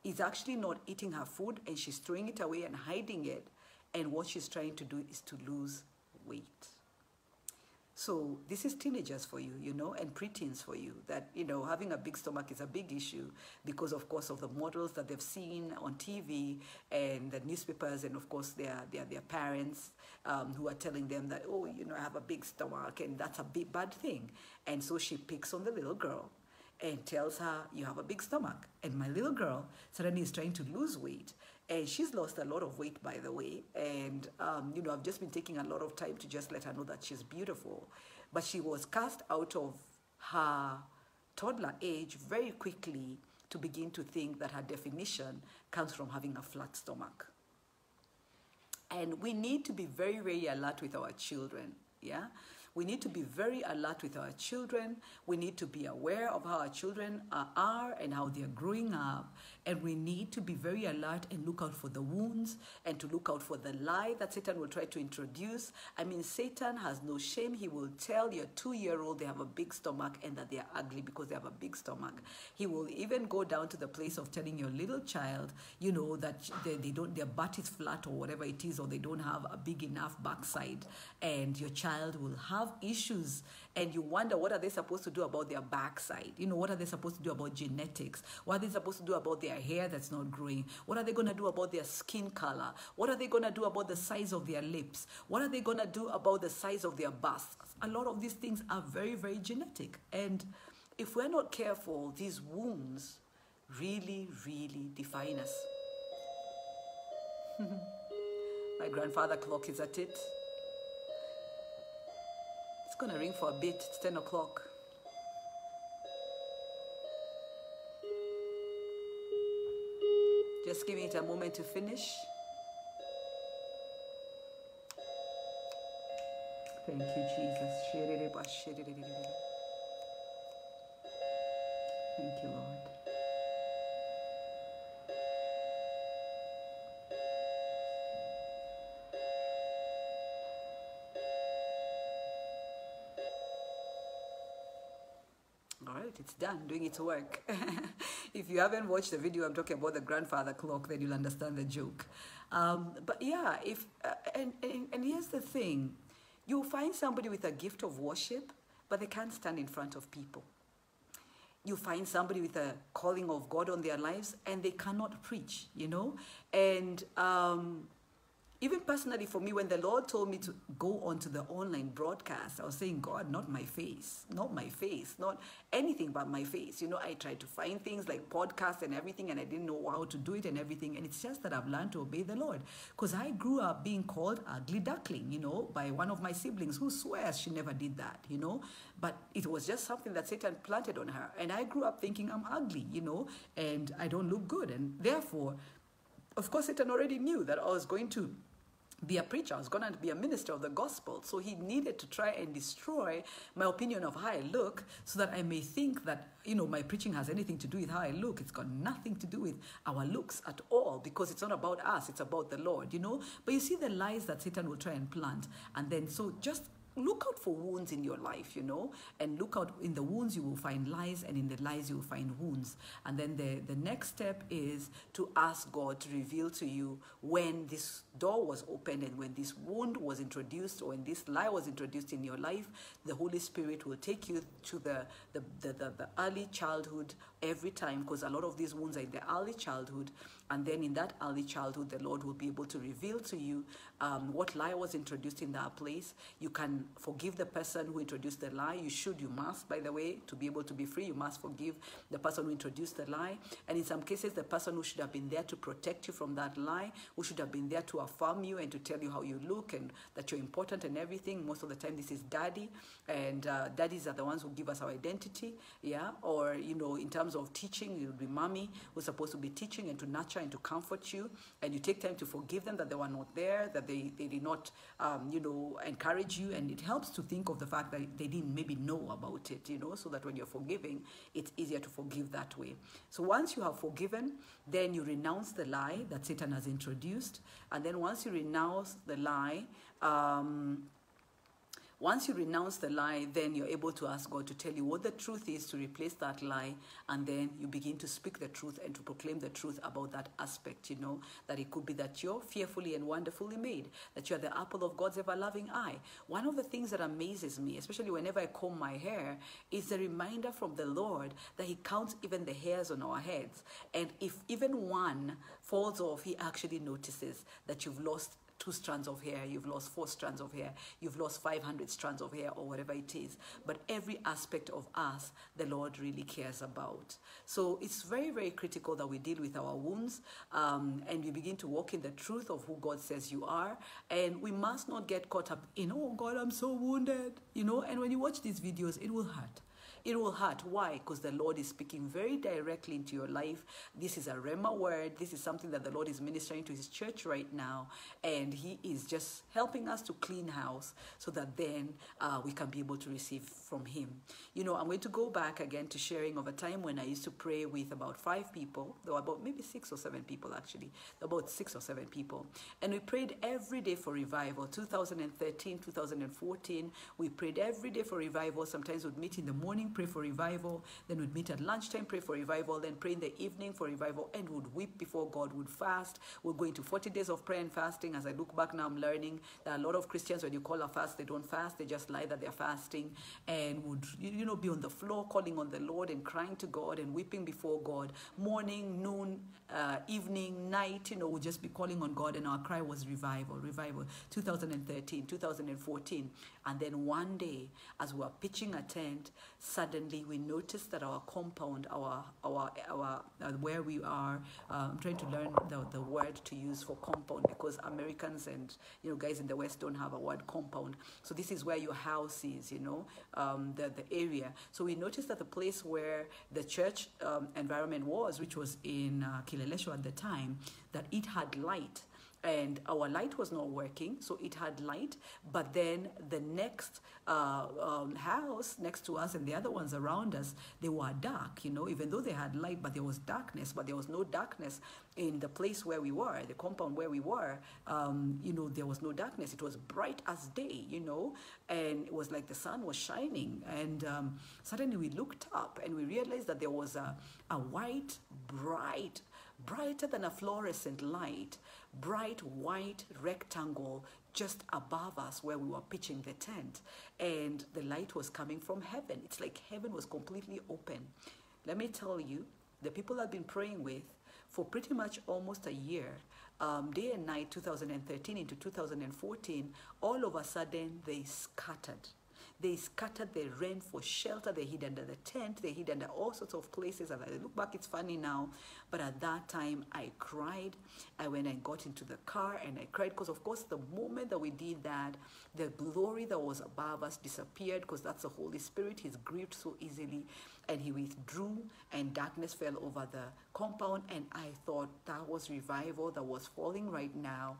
is actually not eating her food and she's throwing it away and hiding it. And what she's trying to do is to lose weight. So this is teenagers for you, you know, and preteens for you. That you know, having a big stomach is a big issue because, of course, of the models that they've seen on TV and the newspapers, and of course, their their their parents um, who are telling them that, oh, you know, I have a big stomach, and that's a big bad thing. And so she picks on the little girl and tells her, you have a big stomach. And my little girl suddenly is trying to lose weight. And she's lost a lot of weight, by the way. And, um, you know, I've just been taking a lot of time to just let her know that she's beautiful. But she was cast out of her toddler age very quickly to begin to think that her definition comes from having a flat stomach. And we need to be very, very alert with our children. Yeah. We need to be very alert with our children. We need to be aware of how our children are and how they're growing up. And we need to be very alert and look out for the wounds and to look out for the lie that Satan will try to introduce. I mean, Satan has no shame. He will tell your two year old they have a big stomach and that they are ugly because they have a big stomach. He will even go down to the place of telling your little child, you know, that they, they don't, their butt is flat or whatever it is, or they don't have a big enough backside. And your child will have issues and you wonder what are they supposed to do about their backside? You know what are they supposed to do about genetics? What are they supposed to do about their hair that's not growing? What are they going to do about their skin color? What are they going to do about the size of their lips? What are they going to do about the size of their busts a lot of these things are very very genetic. And if we're not careful these wounds really really define us. [laughs] My grandfather clock is at it it's gonna ring for a bit. It's 10 o'clock. Just giving it a moment to finish. Thank you, Jesus. Thank you, Lord. It's done doing its work. [laughs] if you haven't watched the video, I'm talking about the grandfather clock, then you'll understand the joke. Um, but yeah, if uh, and, and and here's the thing, you'll find somebody with a gift of worship, but they can't stand in front of people. You find somebody with a calling of God on their lives, and they cannot preach. You know, and um, even personally for me, when the Lord told me to go onto the online broadcast, I was saying, God, not my face, not my face, not anything but my face. You know, I tried to find things like podcasts and everything, and I didn't know how to do it and everything. And it's just that I've learned to obey the Lord. Because I grew up being called ugly duckling, you know, by one of my siblings who swears she never did that, you know. But it was just something that Satan planted on her. And I grew up thinking I'm ugly, you know, and I don't look good. And therefore, of course, Satan already knew that I was going to be a preacher. I was going to be a minister of the gospel. So he needed to try and destroy my opinion of how I look so that I may think that, you know, my preaching has anything to do with how I look. It's got nothing to do with our looks at all because it's not about us. It's about the Lord, you know. But you see the lies that Satan will try and plant. And then so just look out for wounds in your life, you know, and look out in the wounds you will find lies, and in the lies you will find wounds. And then the, the next step is to ask God to reveal to you when this door was opened and when this wound was introduced or when this lie was introduced in your life, the Holy Spirit will take you to the, the, the, the, the early childhood every time because a lot of these wounds are in the early childhood and then in that early childhood, the Lord will be able to reveal to you um, what lie was introduced in that place. You can forgive the person who introduced the lie. You should, you must, by the way, to be able to be free, you must forgive the person who introduced the lie. And in some cases, the person who should have been there to protect you from that lie, who should have been there to affirm you and to tell you how you look and that you're important and everything. Most of the time, this is daddy. And uh, daddies are the ones who give us our identity. Yeah. Or, you know, in terms of teaching, it would be mommy who's supposed to be teaching and to nurture trying to comfort you, and you take time to forgive them that they were not there, that they, they did not, um, you know, encourage you, and it helps to think of the fact that they didn't maybe know about it, you know, so that when you're forgiving, it's easier to forgive that way. So once you have forgiven, then you renounce the lie that Satan has introduced, and then once you renounce the lie, um, Once you renounce the lie, then you're able to ask God to tell you what the truth is to replace that lie, and then you begin to speak the truth and to proclaim the truth about that aspect, you know, that it could be that you're fearfully and wonderfully made, that you're the apple of God's ever loving eye. One of the things that amazes me, especially whenever I comb my hair, is the reminder from the Lord that He counts even the hairs on our heads. And if even one falls off, He actually notices that you've lost two strands of hair, you've lost four strands of hair, you've lost 500 strands of hair, or whatever it is. But every aspect of us, the Lord really cares about. So it's very, very critical that we deal with our wounds um, and we begin to walk in the truth of who God says you are. And we must not get caught up in, oh God, I'm so wounded, you know. And when you watch these videos, it will hurt. It will hurt. Why? Because the Lord is speaking very directly into your life. This is a Rhema word. This is something that the Lord is ministering to His church right now. And He is just helping us to clean house so that then uh, we can be able to receive from Him. You know, I'm going to go back again to sharing of a time when I used to pray with about five people. Were about maybe six or seven people actually. About six or seven people. And we prayed every day for revival. 2013, 2014, we prayed every day for revival. Sometimes we'd meet in the morning pray for revival. Then we'd meet at lunchtime, pray for revival. Then pray in the evening for revival and would weep before God, would fast. We're go into 40 days of prayer and fasting. As I look back now, I'm learning that a lot of Christians, when you call a fast, they don't fast. They just lie that they're fasting and would, you know, be on the floor calling on the Lord and crying to God and weeping before God. Morning, noon, uh, evening, night, you know, we'd just be calling on God. And our cry was revival, revival. 2013, 2014. And then one day, as we were pitching a tent, suddenly we noticed that our compound, our, our, our uh, where we are, uh, I'm trying to learn the, the word to use for compound because Americans and, you know, guys in the West don't have a word compound. So this is where your house is, you know, um, the, the area. So we noticed that the place where the church um, environment was, which was in uh, at the time, that it had light and our light was not working so it had light but then the next uh, um, house next to us and the other ones around us they were dark you know even though they had light but there was darkness but there was no darkness in the place where we were the compound where we were. Um, you know there was no darkness. It was bright as day you know and it was like the sun was shining. And um, suddenly we looked up and we realized that there was a, a white bright brighter than a fluorescent light bright white rectangle just above us where we were pitching the tent. And the light was coming from heaven. It's like heaven was completely open. Let me tell you, the people I've been praying with for pretty much almost a year, um, day and night, 2013 into 2014, all of a sudden they scattered. They scattered, they ran for shelter, they hid under the tent, they hid under all sorts of places. As I look back, it's funny now. But at that time, I cried. I went and got into the car and I cried because, of course, the moment that we did that, the glory that was above us disappeared because that's the Holy Spirit. He's grieved so easily and he withdrew and darkness fell over the compound and i thought that was revival that was falling right now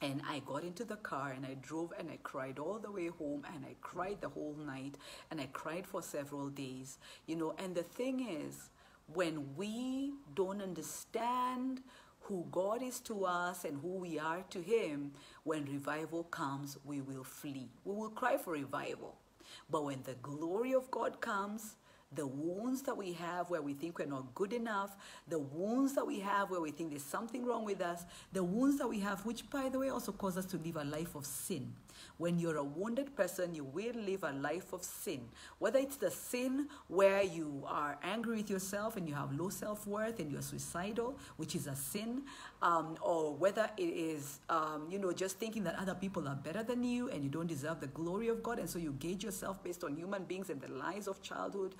and I got into the car and I drove and I cried all the way home and I cried the whole night and I cried for several days, you know. And the thing is, when we don't understand who God is to us and who we are to Him, when revival comes, we will flee. We will cry for revival. But when the glory of God comes, the wounds that we have where we think we're not good enough, the wounds that we have where we think there's something wrong with us, the wounds that we have, which by the way also cause us to live a life of sin. When you're a wounded person, you will live a life of sin. Whether it's the sin where you are angry with yourself and you have low self worth and you're suicidal, which is a sin, um, or whether it is, um, you know, just thinking that other people are better than you and you don't deserve the glory of God, and so you gauge yourself based on human beings and the lies of childhood,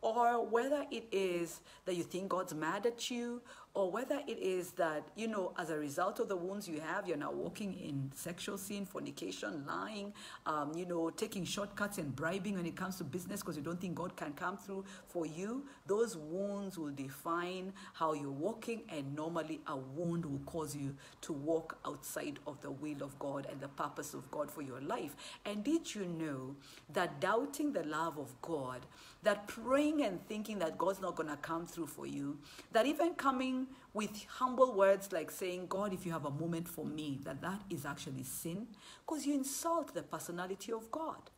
or whether it is that you think God's mad at you, or whether it is that, you know, as a result of the wounds you have, you're now walking in sexual sin, fornication, lying, um, you know, taking shortcuts and bribing when it comes to business because you don't think God can come through for you, those wounds will define how you're walking, and normally a wound will cause you to walk outside of the will of God and the purpose of God for your life. And did you know that doubting the love of God, that praying and thinking that God's not going to come through for you, that even coming with humble words like saying, God, if you have a moment for me, that that is actually sin, because you insult the personality of God.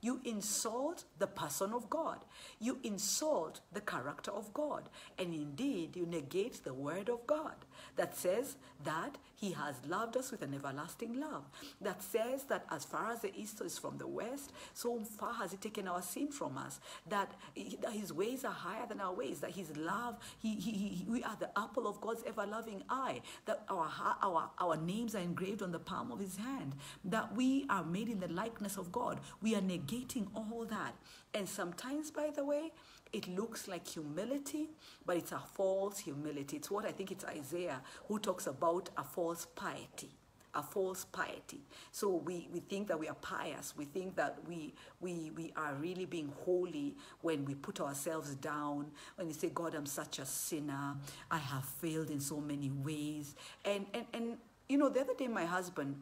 You insult the person of God. You insult the character of God. And indeed, you negate the word of God that says that he has loved us with an everlasting love. That says that as far as the east is from the west, so far has he taken our sin from us. That, his ways are higher than our ways. That his love, he, he, he, we are the apple of God's ever loving eye. That our, our, our names are engraved on the palm of his hand. That we are made in the likeness of God. We are negating all that. And sometimes, by the way, it looks like humility, but it's a false humility. It's what I think it's Isaiah who talks about a false piety. A false piety. So we, we think that we are pious. We think that we, we, we are really being holy when we put ourselves down, when we say, God, I'm such a sinner. I have failed in so many ways. And, and, and you know, the other day, my husband,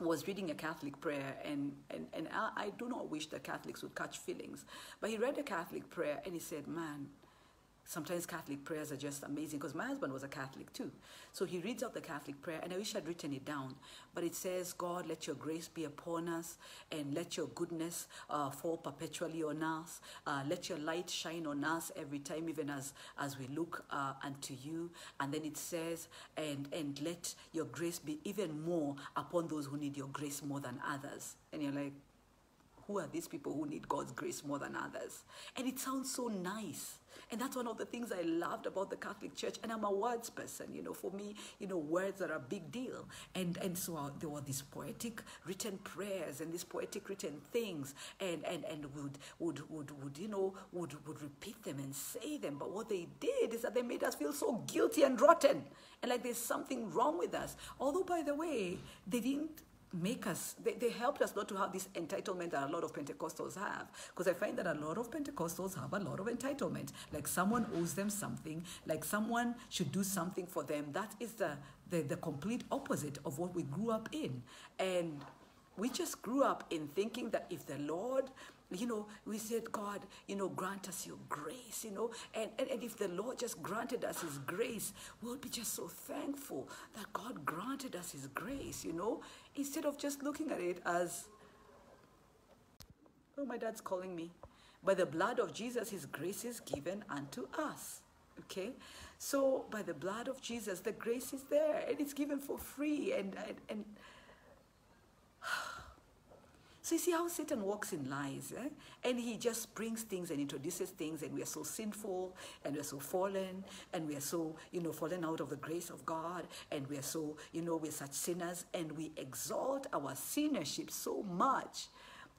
was reading a Catholic prayer, and, and, and I, I, do not wish that Catholics would catch feelings. But he read a Catholic prayer and he said, Man, sometimes Catholic prayers are just amazing because my husband was a Catholic too. So he reads out the Catholic prayer, and I wish I'd written it down. But it says, God, let your grace be upon us, and let your goodness uh, fall perpetually on us. Uh, let your light shine on us every time, even as, as we look uh, unto you. And then it says, and, and let your grace be even more upon those who need your grace more than others. And you're like, who are these people who need God's grace more than others? And it sounds so nice. And that's one of the things I loved about the Catholic Church. And I'm a words person, you know. For me, you know, words are a big deal. And and so there were these poetic written prayers and these poetic written things, and and and would would would would you know would would repeat them and say them. But what they did is that they made us feel so guilty and rotten, and like there's something wrong with us. Although, by the way, they didn't make us, they, they helped us not to have this entitlement that a lot of Pentecostals have. Because I find that a lot of Pentecostals have a lot of entitlement. Like someone owes them something, like someone should do something for them. That is the, the, the complete opposite of what we grew up in. And we just grew up in thinking that if the Lord you know, we said, God, you know, grant us your grace, you know, and, and, and if the Lord just granted us his grace, we'll be just so thankful that God granted us his grace, you know, instead of just looking at it as, oh, my dad's calling me. By the blood of Jesus, his grace is given unto us. Okay? So by the blood of Jesus, the grace is there and it's given for free. And, and, and so you see how Satan walks in lies, eh? and he just brings things and introduces things, and we are so sinful, and we are so fallen, and we are so, you know, fallen out of the grace of God, and we are so, you know, we're such sinners, and we exalt our sinnership so much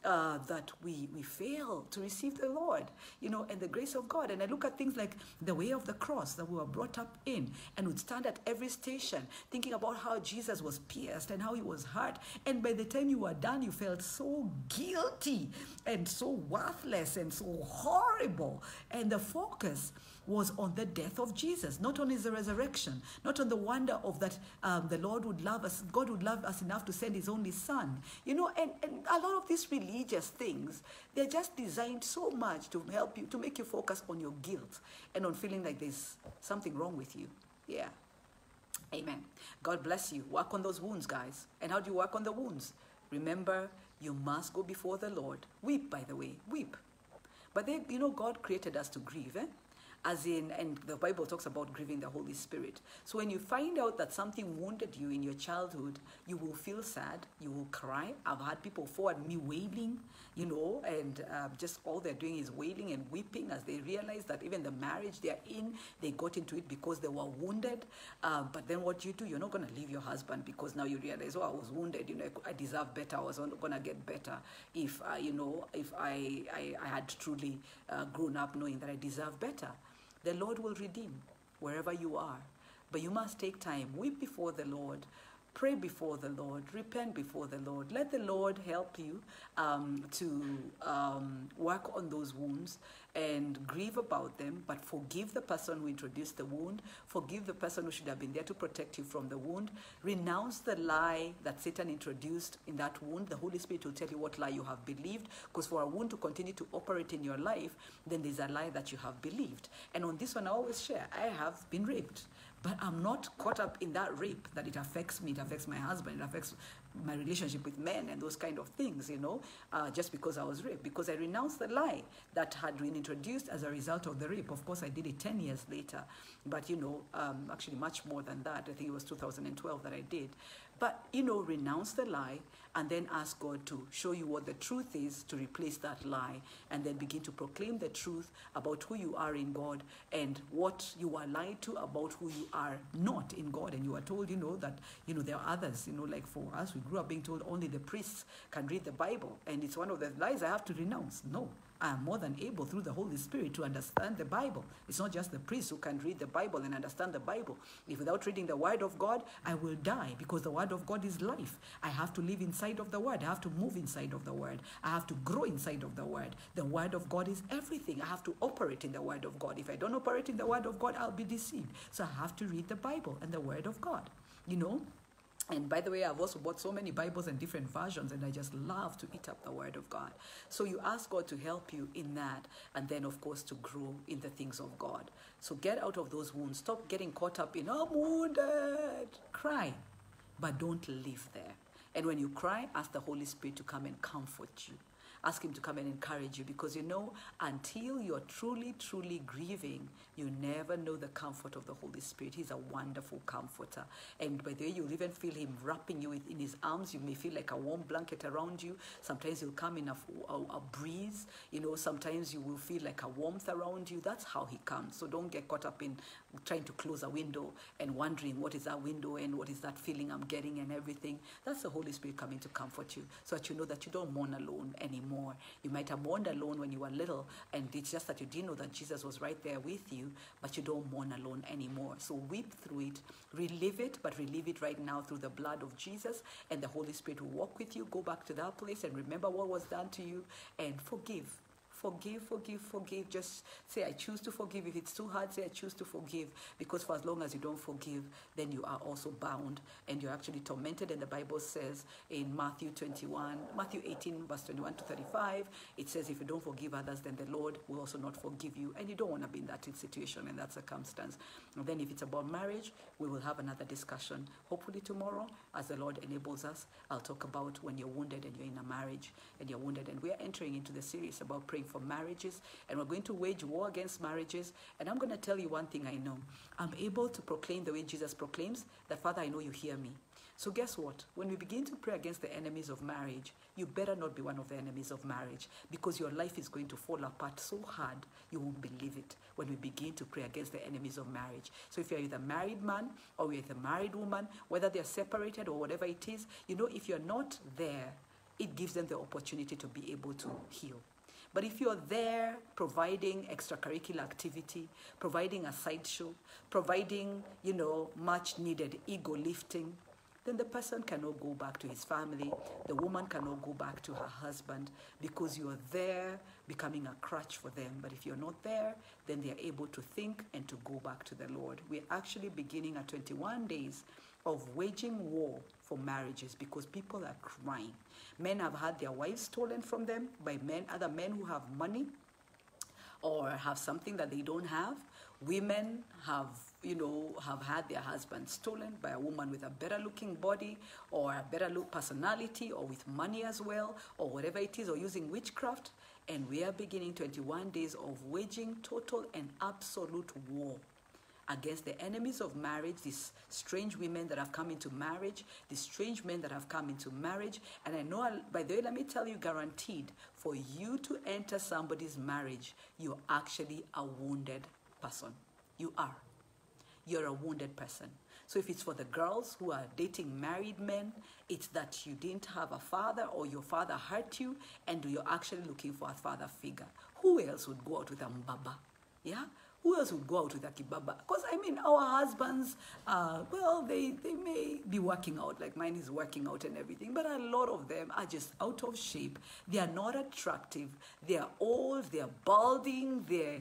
uh, that we, we fail to receive the Lord, you know, and the grace of God. And I look at things like the way of the cross that we were brought up in and would stand at every station thinking about how Jesus was pierced and how he was hurt. And by the time you were done, you felt so guilty and so worthless and so horrible. And the focus was on the death of Jesus, not on his resurrection, not on the wonder of that um, the Lord would love us, God would love us enough to send his only son. You know, and, and a lot of these religious things, they're just designed so much to help you, to make you focus on your guilt and on feeling like there's something wrong with you. Yeah. Amen. God bless you. Work on those wounds, guys. And how do you work on the wounds? Remember, you must go before the Lord. Weep, by the way. Weep. But they, you know, God created us to grieve, eh? As in, and the Bible talks about grieving the Holy Spirit. So when you find out that something wounded you in your childhood, you will feel sad, you will cry. I've had people forward me wailing, you know, and uh, just all they're doing is wailing and weeping as they realize that even the marriage they're in, they got into it because they were wounded. Uh, but then what you do, you're not going to leave your husband because now you realize, oh, I was wounded, you know, I deserve better. I was going to get better if, uh, you know, if I, I, I had truly uh, grown up knowing that I deserve better. The Lord will redeem wherever you are. But you must take time. Weep before the Lord. Pray before the Lord. Repent before the Lord. Let the Lord help you um, to um, work on those wounds and grieve about them, but forgive the person who introduced the wound. Forgive the person who should have been there to protect you from the wound. Renounce the lie that Satan introduced in that wound. The Holy Spirit will tell you what lie you have believed, because for a wound to continue to operate in your life, then there's a lie that you have believed. And on this one, I always share I have been raped but I'm not caught up in that rape that it affects me, it affects my husband, it affects my relationship with men and those kind of things, you know, uh, just because I was raped, because I renounced the lie that had been introduced as a result of the rape. Of course, I did it 10 years later, but, you know, um, actually much more than that. I think it was 2012 that I did. But, you know, renounce the lie and then ask God to show you what the truth is to replace that lie and then begin to proclaim the truth about who you are in God and what you are lied to about who you are not in God. And you are told, you know, that, you know, there are others, you know, like for us, we grew up being told only the priests can read the Bible. And it's one of the lies I have to renounce. No, I am more than able through the Holy Spirit to understand the Bible. It's not just the priest who can read the Bible and understand the Bible. If without reading the Word of God, I will die because the Word of God is life. I have to live inside of the Word. I have to move inside of the Word. I have to grow inside of the Word. The Word of God is everything. I have to operate in the Word of God. If I don't operate in the Word of God, I'll be deceived. So I have to read the Bible and the Word of God. You know, and by the way, I've also bought so many Bibles and different versions, and I just love to eat up the Word of God. So you ask God to help you in that, and then, of course, to grow in the things of God. So get out of those wounds. Stop getting caught up in, I'm wounded. Cry, but don't live there. And when you cry, ask the Holy Spirit to come and comfort you. Ask Him to come and encourage you because you know, until you're truly, truly grieving, you never know the comfort of the Holy Spirit. He's a wonderful comforter. And by the way, you'll even feel Him wrapping you in His arms. You may feel like a warm blanket around you. Sometimes He'll come in a, a, a breeze. You know, sometimes you will feel like a warmth around you. That's how He comes. So don't get caught up in trying to close a window and wondering what is that window and what is that feeling I'm getting and everything. That's the Holy Spirit coming to comfort you so that you know that you don't mourn alone anymore. You might have mourned alone when you were little, and it's just that you didn't know that Jesus was right there with you, but you don't mourn alone anymore. So weep through it, relive it, but relive it right now through the blood of Jesus, and the Holy Spirit will walk with you. Go back to that place and remember what was done to you and forgive Forgive, forgive, forgive. Just say, I choose to forgive. If it's too hard, say, I choose to forgive. Because for as long as you don't forgive, then you are also bound and you're actually tormented. And the Bible says in Matthew 21, Matthew 18, verse 21 to 35, it says, If you don't forgive others, then the Lord will also not forgive you. And you don't want to be in that situation and that circumstance. And then if it's about marriage, we will have another discussion. Hopefully tomorrow, as the Lord enables us, I'll talk about when you're wounded and you're in a marriage and you're wounded. And we are entering into the series about praying for marriages, and we're going to wage war against marriages. And I'm going to tell you one thing I know I'm able to proclaim the way Jesus proclaims that, Father, I know you hear me. So, guess what? When we begin to pray against the enemies of marriage, you better not be one of the enemies of marriage because your life is going to fall apart so hard you won't believe it when we begin to pray against the enemies of marriage. So, if you're either a married man or with a married woman, whether they're separated or whatever it is, you know, if you're not there, it gives them the opportunity to be able to heal. But if you're there providing extracurricular activity, providing a sideshow, providing, you know, much needed ego lifting, then the person cannot go back to his family. The woman cannot go back to her husband because you're there becoming a crutch for them. But if you're not there, then they're able to think and to go back to the Lord. We're actually beginning at 21 days of waging war for marriages because people are crying. Men have had their wives stolen from them by men, other men who have money or have something that they don't have. Women have, you know, have had their husbands stolen by a woman with a better looking body or a better look personality or with money as well or whatever it is or using witchcraft. And we are beginning 21 days of waging total and absolute war against the enemies of marriage, these strange women that have come into marriage, these strange men that have come into marriage. And I know, by the way, let me tell you, guaranteed, for you to enter somebody's marriage, you're actually a wounded person. You are. You're a wounded person. So if it's for the girls who are dating married men, it's that you didn't have a father or your father hurt you and you're actually looking for a father figure. Who else would go out with a mbaba? Yeah? Who else would go out with a kibaba? Because I mean, our husbands, uh, well, they, they may be working out, like mine is working out and everything, but a lot of them are just out of shape. They are not attractive. They are old. They are balding. They're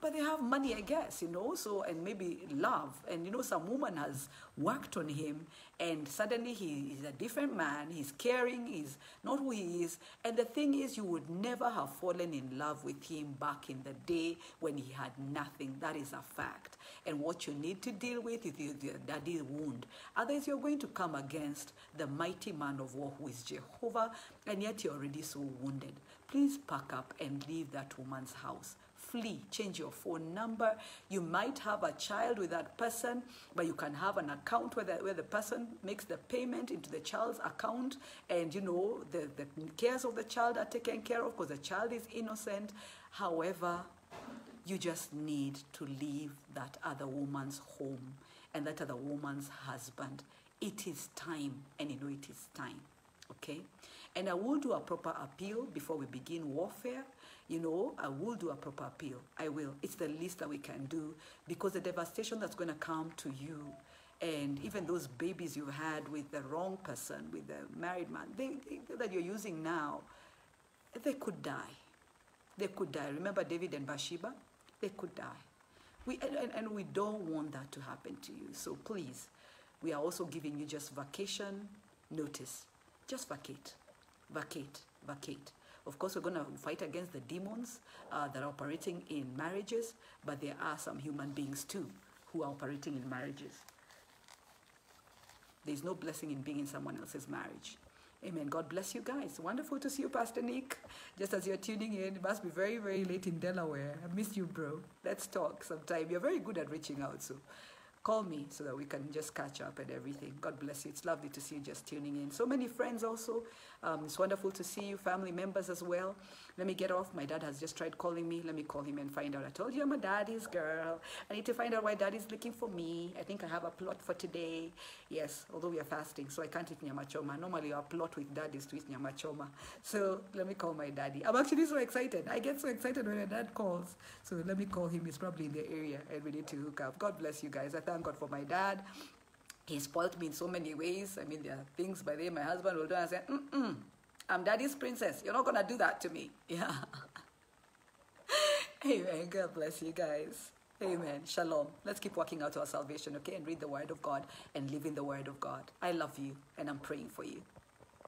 but they have money, I guess, you know, so, and maybe love. And, you know, some woman has worked on him and suddenly he is a different man. He's caring, he's not who he is. And the thing is, you would never have fallen in love with him back in the day when he had nothing. That is a fact. And what you need to deal with is your daddy's wound. Otherwise, you're going to come against the mighty man of war who is Jehovah, and yet you're already so wounded. Please pack up and leave that woman's house flee. Change your phone number. You might have a child with that person, but you can have an account where the, where the person makes the payment into the child's account, and you know the, the cares of the child are taken care of because the child is innocent. However, you just need to leave that other woman's home and that other woman's husband. It is time, and you know it is time. Okay? And I will do a proper appeal before we begin warfare you know, I will do a proper appeal. I will. It's the least that we can do because the devastation that's going to come to you and even those babies you had with the wrong person, with the married man, they, they, that you're using now, they could die. They could die. Remember David and Bathsheba? They could die. We, and, and we don't want that to happen to you. So please, we are also giving you just vacation notice. Just vacate, vacate, vacate. Of course, we're going to fight against the demons uh, that are operating in marriages, but there are some human beings too who are operating in marriages. There's no blessing in being in someone else's marriage. Amen. God bless you guys. Wonderful to see you, Pastor Nick. Just as you're tuning in, it must be very, very late in Delaware. I missed you, bro. Let's talk sometime. You're very good at reaching out, so call me so that we can just catch up and everything. God bless you. It's lovely to see you just tuning in. So many friends also. Um, it's wonderful to see you, family members as well. Let me get off. My dad has just tried calling me. Let me call him and find out. I told you I'm a daddy's girl. I need to find out why daddy's looking for me. I think I have a plot for today. Yes, although we are fasting, so I can't eat nyama choma. Normally our plot with dad is to eat nyama choma. So let me call my daddy. I'm actually so excited. I get so excited when my dad calls. So let me call him. He's probably in the area and we need to hook up. God bless you guys. I thank God for my dad. He spoiled me in so many ways. I mean, there are things by the way my husband will do and say, mm-mm, I'm daddy's princess. You're not going to do that to me. [laughs] Yeah. Amen. God bless you guys. Amen. Shalom. Let's keep working out to our salvation, okay? And read the word of God and live in the word of God. I love you and I'm praying for you.